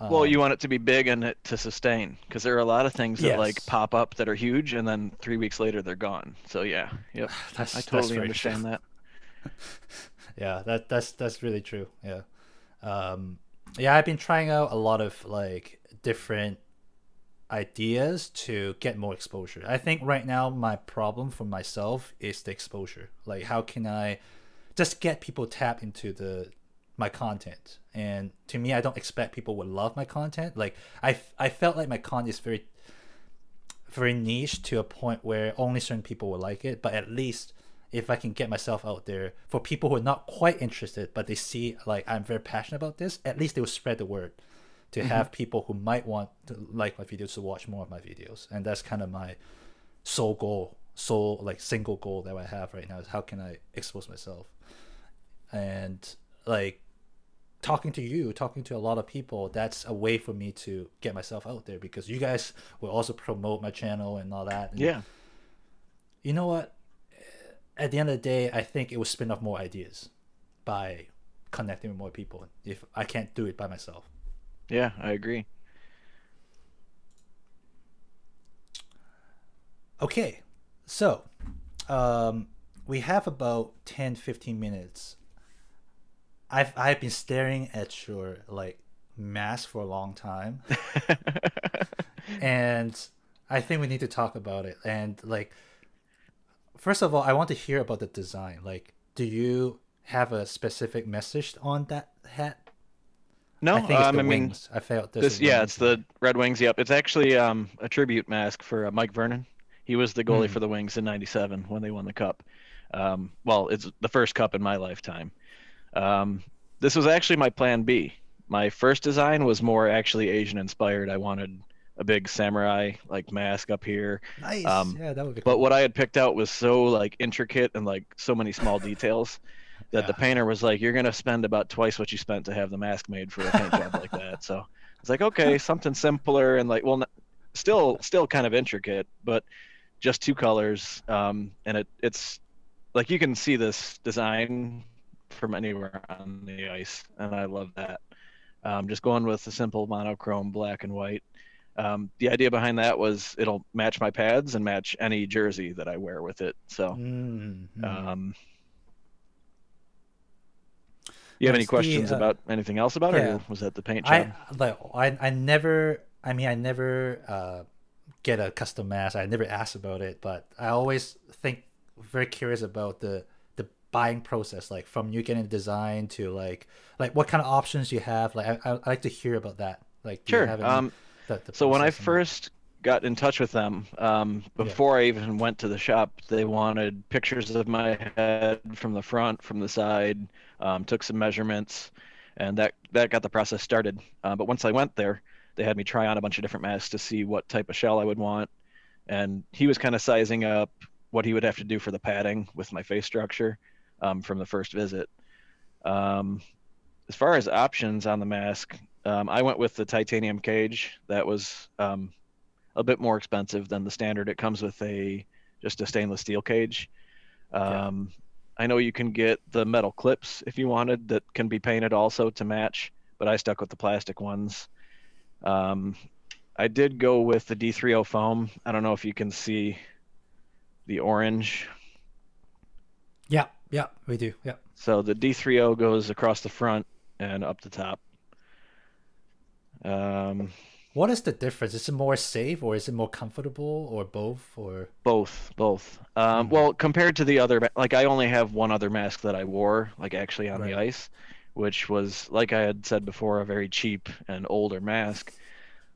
Well, Um, you want it to be big and it to sustain because there are a lot of things that like pop up that are huge and then three weeks later they're gone. So yeah, yep, that's, I totally understand true. that. yeah that that's that's really true. Yeah. Um yeah i've been trying out a lot of like different ideas to get more exposure. I think right now my problem for myself is the exposure. Like how can i just get people tap into the my content? And to me i don't expect people would love my content. Like i i felt like my content is very very niche to a point where only certain people will like it. But at least if i can get myself out there for people who are not quite interested but they see like i'm very passionate about this at least they will spread the word to mm-hmm. have people who might want to like my videos to watch more of my videos. And that's kind of my sole goal sole like single goal that i have right now is how can i expose myself? And like talking to you talking to a lot of people that's a way for me to get myself out there because you guys will also promote my channel and all that. And Yeah, you know what? At the end of the day i think it will spin off more ideas by connecting with more people if i can't do it by myself yeah, I agree. okay so um we have about 10 15 minutes i've i've been staring at your like mask for a long time and I think we need to talk about it. And like, first of all, I want to hear about the design. Like, do you have a specific message on that hat? No, I think it's um, the I mean, wings. I felt this. This, yeah, it's the Red Wings. Yep, it's actually um, a tribute mask for uh, Mike Vernon. He was the goalie Hmm. for the Wings in '97 when they won the cup. Um, well, it's the first cup in my lifetime. Um, this was actually my plan B. My first design was more actually Asian inspired. I wanted a big samurai like mask up here, nice. um, yeah, that would be. but cool. what I had picked out was so like intricate and like so many small details that the painter was like, "You're gonna spend about twice what you spent to have the mask made for a paint job like that." So it's like, okay, something simpler and like, well, n- still still kind of intricate, but just two colors. Um, and it it's like you can see this design from anywhere on the ice, and I love that. Um, just going with the simple monochrome black and white. Um, the idea behind that was it'll match my pads and match any jersey that I wear with it. So, Mm, mm. um, you have any What's the, questions uh, about anything else about it, or was that the paint I job? like I I never I mean I never uh get a custom mask. I never ask about it, but I always think very curious about the the buying process, like from you getting design to like like what kind of options you have. Like I I I like to hear about that. Like do you Sure. Um, the- the so when I first got in touch with them, um, before I even went to the shop, they wanted pictures of my head from the front, from the side, um, took some measurements, and that that got the process started. Uh, but once I went there, they had me try on a bunch of different masks to see what type of shell I would want, and he was kind of sizing up what he would have to do for the padding with my face structure um, from the first visit. Um, as far as options on the mask, um, I went with the titanium cage. That was um, a bit more expensive than the standard. It comes with a just a stainless steel cage. Yeah. Um, I know you can get the metal clips if you wanted that can be painted also to match, but I stuck with the plastic ones. Um, I did go with the D30 foam. I don't know if you can see the orange. yeah yeah we do yeah So the D30 goes across the front and up the top. Um, what is the difference? Is it more safe or is it more comfortable or both or Both, both. Um, Mhm. Well, compared to the other, like I only have one other mask that I wore, like actually on the ice, which was, like I had said before, a very cheap and older mask.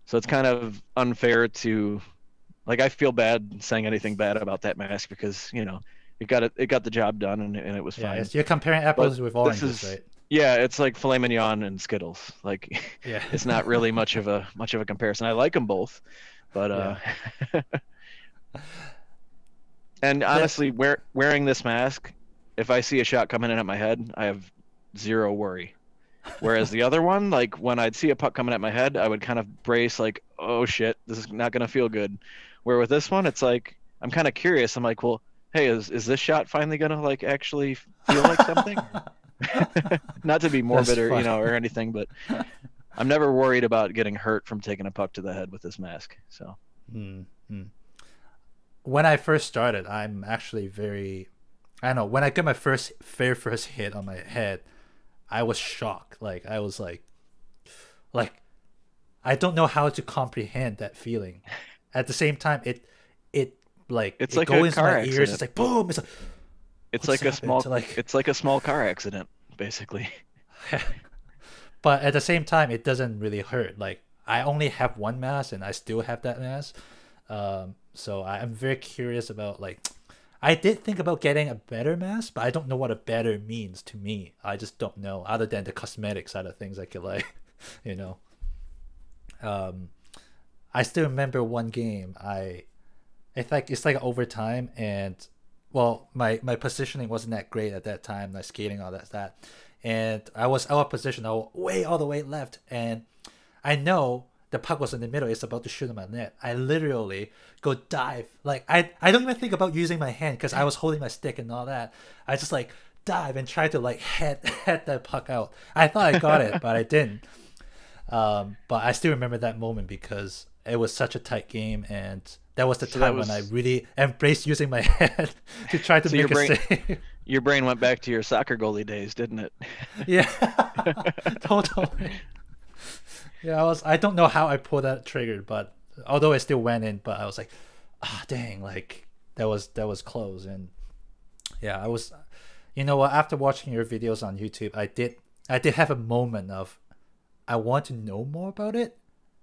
So it's kind of unfair to, like, I feel bad saying anything bad about that mask because you know it got it, it got the job done and, and it was yeah fine. you're comparing apples with this oranges is- right Yeah, it's like filet mignon and Skittles. Like yeah it's not really much of a much of a comparison. I like them both, but uh, and honestly, wear, wearing this mask, if I see a shot coming in at my head, I have zero worry. Whereas the other one, like when I'd see a puck coming at my head, I would kind of brace, like, oh shit, this is not gonna feel good. Where with this one, it's like I'm kind of curious. I'm like, well, hey, is is this shot finally gonna like actually feel like something? not to be morbid or you know or anything, but I'm never worried about getting hurt from taking a puck to the head with this mask. So Mm, mm. When I first started, I'm actually very, I don't know. When I got my first, very first hit on my head, I was shocked. Like I was like, like, I don't know how to comprehend that feeling. At the same time, it, it like It's it like goes into car my ears. It's like boom. It's like, it's What's like a small like- it's like a small car accident, basically. but at the same time, it doesn't really hurt. Like I only have one mask, and I still have that mask. Um, so I'm very curious about like. I did think about getting a better mask, but I don't know what a better means to me. I just don't know, other than the cosmetic side of things. I could like, you know. Um, I still remember one game. I, it's like it's like overtime, and well, my my positioning wasn't that great at that time. Like skating, all that that, and I was out of position. I was way all the way left, and I know the puck was in the middle. It's about to shoot in my net. I literally go dive. Like I I don't even think about using my hand because I was holding my stick and all that. I just like dive and try to like head head that puck out. I thought I got it, but I didn't. Um, but I still remember that moment because it was such a tight game, and that was the So time when I really embraced using my head to try to So your make a brain- save. Your brain went back to your soccer goalie days, didn't it? yeah, totally. Yeah, I was. I don't know how I pulled that trigger, but although it still went in, but I was like, ah, dang, like that was that was close, and yeah, I was. You know what? After watching your videos on YouTube, I did I did have a moment of I want to know more about it,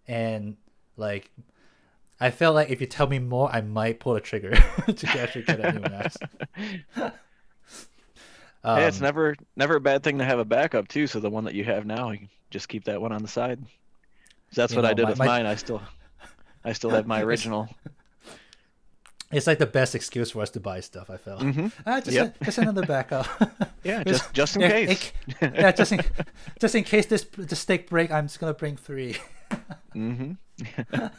and like I felt like if you tell me more, I might pull a trigger to actually get a new mask. Um, hey, it's Um, never never a bad thing to have a backup too. So the one that you have now, you can just keep that one on the side. That's what I did my- with my- mine. I still I still have my original. It's like the best excuse for us to buy stuff. I felt. hmm Ah, just, Yep. just another backup. Yeah, just just in yeah, case. it- yeah, just in, just in case this the steak break, I'm just gonna bring three. Hmm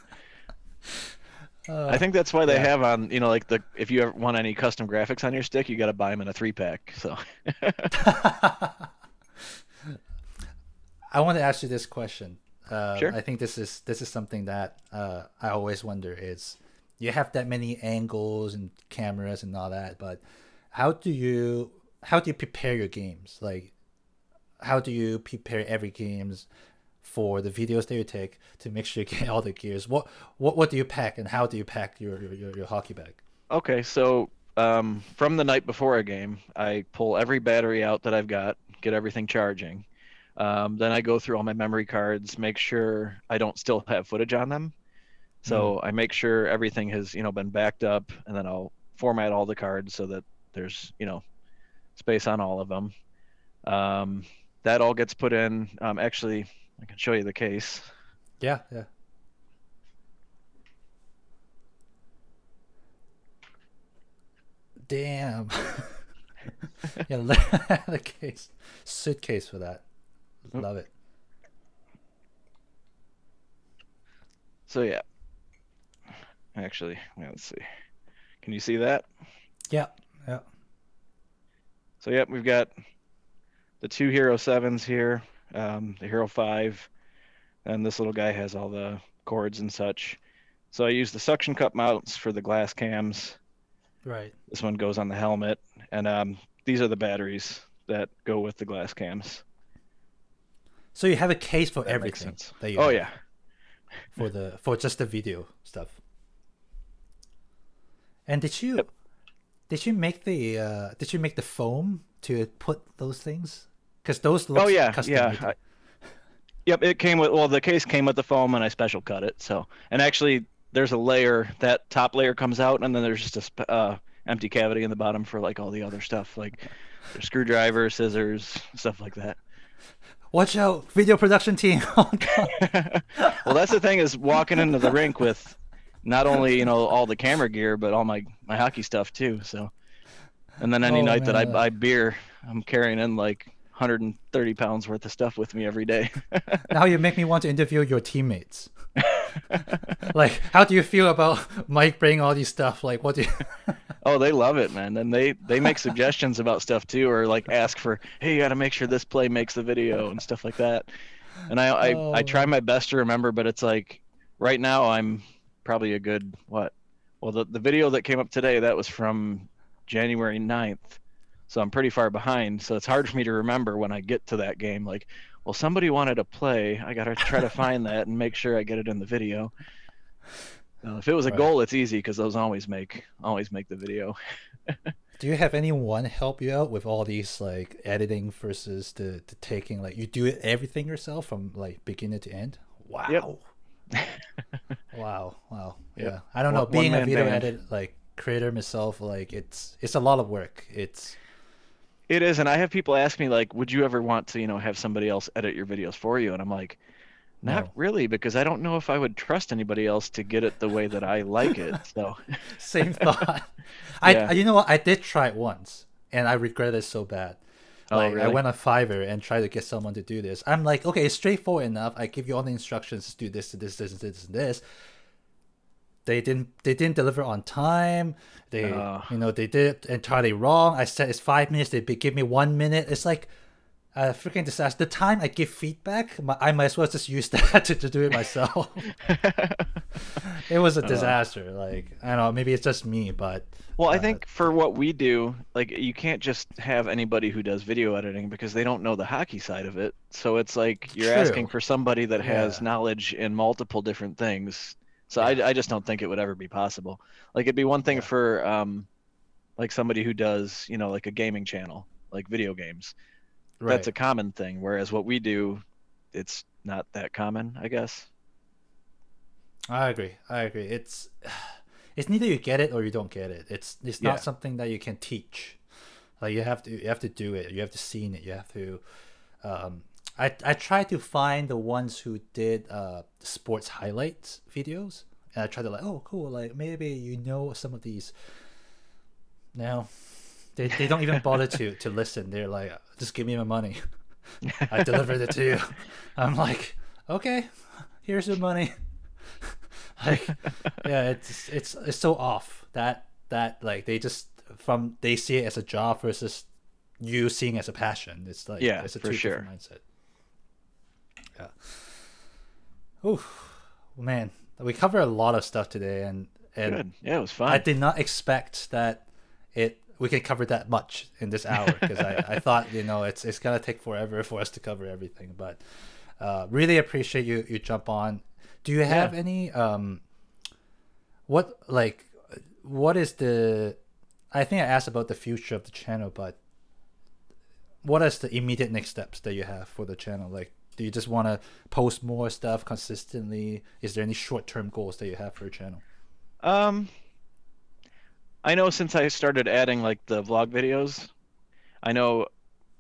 Uh, I think that's why they yeah. have on you know like the if you ever want any custom graphics on your stick, you got to buy them in a three pack. So I want to ask you this question. Uh, Sure. I think this is this is something that uh, I always wonder is you have that many angles and cameras and all that, but how do you how do you prepare your games? Like how do you prepare every games for the videos that you take to make sure you get all the gears? What what what do you pack and how do you pack your your, your, your hockey bag? okay, so um, from the night before a game, I pull every battery out that I've got, get everything charging. Um, then I go through all my memory cards, make sure I don't still have footage on them. So I make sure everything has you know been backed up, and then I'll format all the cards so that there's you know space on all of them. Um, that all gets put in. Um, actually, I can show you the case. Yeah, yeah. Damn. yeah, the case, suitcase for that. Oh. Love it. So yeah. Actually, yeah, let's see. Can you see that? Yeah, yeah. So yep, we've got the two Hero Sevens here, um, the Hero Five, and this little guy has all the cords and such. So I use the suction cup mounts for the glass cams. Right. This one goes on the helmet, and um, these are the batteries that go with the glass cams. So you have a case for That everything that you Oh yeah, for the for just the video stuff. And did you Yep. did you make the uh did you make the foam to put those things? Because those look oh yeah, custom yeah. I- yep, it came with well, the case came with the foam, and I special cut it. So, and actually, there's a layer that top layer comes out, and then there's just a sp- uh, empty cavity in the bottom for like all the other stuff, like screwdriver, scissors, stuff like that. Watch out, video production team. Oh, well, that's the thing is walking into the rink with not only you know all the camera gear, but all my my hockey stuff too. So, and then any Oh, night that I buy beer, I'm carrying in like 130 pounds worth of stuff with me every day. now you make me want to interview your teammates. like, how do you feel about Mike bringing all these stuff? Like, what do you? oh, they love it, man, and they they make suggestions about stuff too, or like ask for, hey, you got to make sure this play makes the video and stuff like that. And I I, Oh, I try oh. my best to remember, but it's like right now I'm probably a good what? Well, the the video that came up today that was from January 9th. So I'm pretty far behind. So it's hard for me to remember when I get to that game. Like, well, somebody wanted to play. I got to try to find that and make sure I get it in the video. Uh, if it was a Right. goal, it's easy because those always make always make the video. Do you have anyone help you out with all these like editing versus the, the taking? Like, you do it everything yourself from like beginning to end. Wow. wow. Wow. Yep. Yeah. I don't know. One- Being a one-man video band. edit like creator myself, like it's it's a lot of work. It's It is, and I have people ask me like, "Would you ever want to, you know, have somebody else edit your videos for you?" And I'm like, "Not No. really, because I don't know if I would trust anybody else to get it the way that I like it." So, same thought. I Yeah. you know what? I did try it once and I regret it so bad. Oh, Like I went on Fiverr and tried to get someone to do this. I'm like, okay, it's straightforward enough. I give you all the instructions. Do this, do this, this, this, and this. They didn't. They didn't deliver on time. They, Oh. you know, they did it entirely wrong. I said it's five minutes. They give me one minute. It's like a freaking disaster. The time I give feedback, my, I might as well just use that to, to do it myself. it was a Uh. disaster. Like I don't know. Maybe it's just me, but well, I uh, think for what we do, like, you can't just have anybody who does video editing because they don't know the hockey side of it. So it's like you're True. asking for somebody that has Yeah. knowledge in multiple different things. So I, I just don't think it would ever be possible. Like it'd be one thing for um, like somebody who does, you know, like a gaming channel, like video games. right. that's a common thing whereas what we do it's not that common, I guess. I agree. I agree. It's it's neither you get it or you don't get it. It's it's not Yeah. something that you can teach. Like you have to you have to do it. You have to see it. You have to. Um, I I try to find the ones who did uh sports highlights videos, and I try to like oh cool like maybe you know some of these. No, they they don't even bother to to listen. They're like just give me my money. I delivered it to you. I'm like okay, here's your money. like yeah it's it's it's so off that that like they just from they see it as a job versus you seeing it as a passion it's like Yeah, it's a for two sure. different mindset yeah oh man we covered a lot of stuff today and and Good. Yeah, it was fun. i did not expect that it we could cover that much in this hour because I, I thought you know it's it's gonna take forever for us to cover everything but uh, really appreciate you you jump on do you have Yeah. any um what like what is the i think i asked about the future of the channel but what is the immediate next steps that you have for the channel like do you just want to post more stuff consistently is there any short-term goals that you have for your channel Um, I know since I started adding like the vlog videos, I know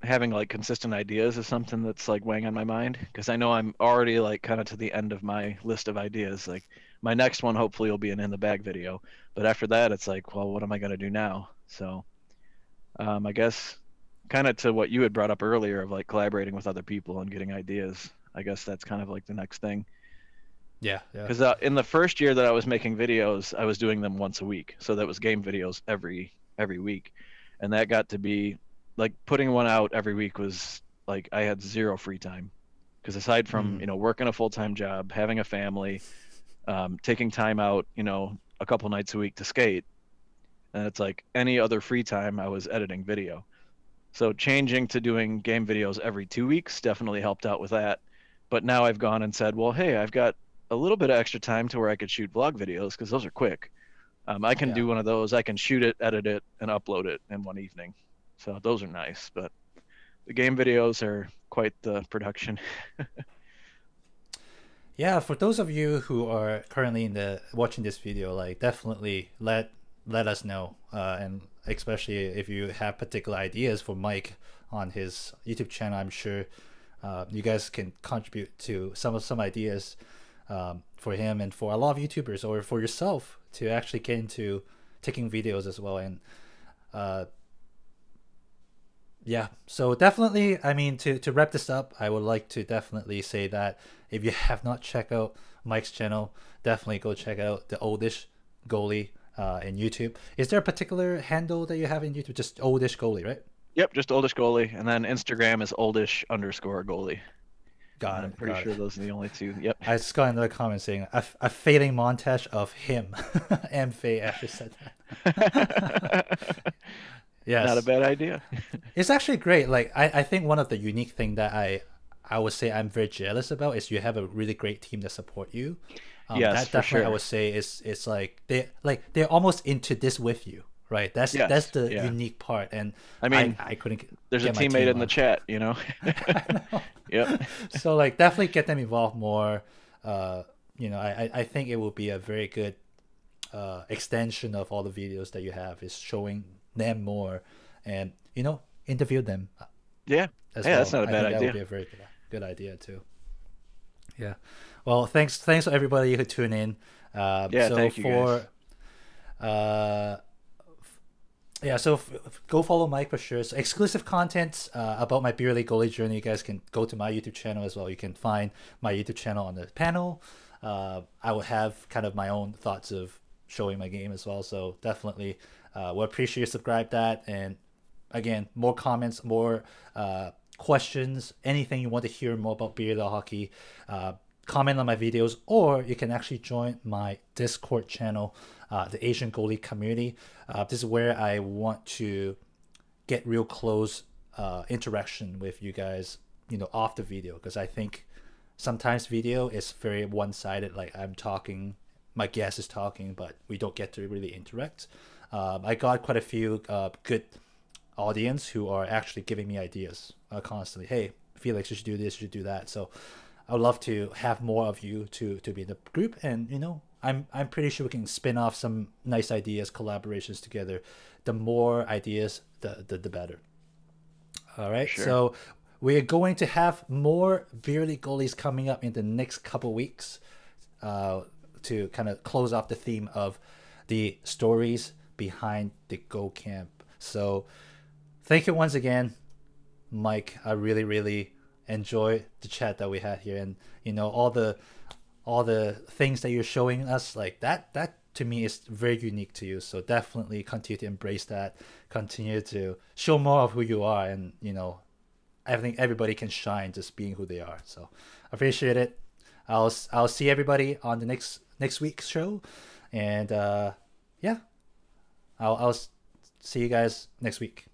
having like consistent ideas is something that's like weighing on my mind because I know I'm already like kind of to the end of my list of ideas. Like my next one hopefully will be an in the bag video, but after that it's like, well, what am I gonna do now? So, um, I guess kind of to what you had brought up earlier of like collaborating with other people and getting ideas. I guess that's kind of like the next thing. yeah yeah Because uh, in the first year that I was making videos, I was doing them once a week. So that was game videos every every week, and that got to be like putting one out every week was like I had zero free time. Because aside from Mm. you know working a full time job, having a family, um, taking time out, you know, a couple nights a week to skate, and it's like any other free time I was editing video. So changing to doing game videos every two weeks definitely helped out with that. But now I've gone and said, well, hey, I've got a little bit of extra time to where I could shoot vlog videos because those are quick. Um, I can Yeah. do one of those. I can shoot it, edit it, and upload it in one evening. So those are nice. But the game videos are quite the production. yeah for those of you who are currently in the watching this video like definitely let let us know uh, and especially if you have particular ideas for mike on his youtube channel i'm sure uh, you guys can contribute to some of some ideas um, for him and for a lot of youtubers or for yourself to actually get into taking videos as well. And uh, yeah so definitely i mean to to wrap this up i would like to definitely say that if you have not checked out mike's channel definitely go check out the oldish goalie uh, in youtube is there a particular handle that you have in youtube just oldish goalie right Yep, just oldish goalie, and then Instagram is oldish underscore goalie. got I'm pretty sure it. those are the only two. Yep. i just got another comment saying a, a fading montage of him m faye actually said that yes Not a bad idea. It's actually great. Like I, I think one of the unique thing that I I would say I'm very jealous about is you have a really great team that support you. Um, Yes, that for definitely I would say is it's like they like they're almost into this with you, right? That's Yes, that's the yeah. unique part. And I mean, I, couldn't. g- There's a teammate team in the chat, you know. yep. so like definitely get them involved more. Uh, you know, I I- I think it will be a very good uh, extension of all the videos that you have is showing them more, and you know interview them Yeah. as Yeah, well. that's not a I bad think That would be a very good, good idea too. Yeah. Well, thanks thanks to everybody who tuned in. Uh, Yeah, so thank you, for, guys. Uh, yeah, so f- f- go follow Mike for sure. So exclusive content uh, about my beer league goalie journey. You guys can go to my YouTube channel as well. You can find my YouTube channel on the panel. Uh, I will have kind of my own thoughts of showing my game as well. So definitely, uh, we'll appreciate you subscribe that. And again, more comments, more uh, questions, anything you want to hear more about beer league hockey. Comment on my videos, or you can actually join my Discord channel, uh, the Asian Goalie Community. Uh, this is where I want to get real close uh, interaction with you guys, you know, off the video, because I think sometimes video is very one-sided. Like I'm talking, my guest is talking, but we don't get to really interact. Um, I got quite a few uh, good audience who are actually giving me ideas uh, constantly. Hey, Felix, you should do this, you should do that. So I would love to have more of you to to be in the group, and you know, I'm I'm pretty sure we can spin off some nice ideas, collaborations together. The more ideas, the the, the better. All right, Sure. so we're going to have more beer league goalies coming up in the next couple weeks, uh, to kind of close off the theme of the stories behind the Goal Cam. So, thank you once again, Mike. I really really enjoy the chat that we had here, and you know all the all the things that you're showing us like that that to me is very unique to you. So definitely continue to embrace that. Continue to show more of who you are and you know i think everybody can shine just being who they are. So appreciate it. I'll i'll see everybody on the next next week's show. And uh yeah i'll i'll see you guys next week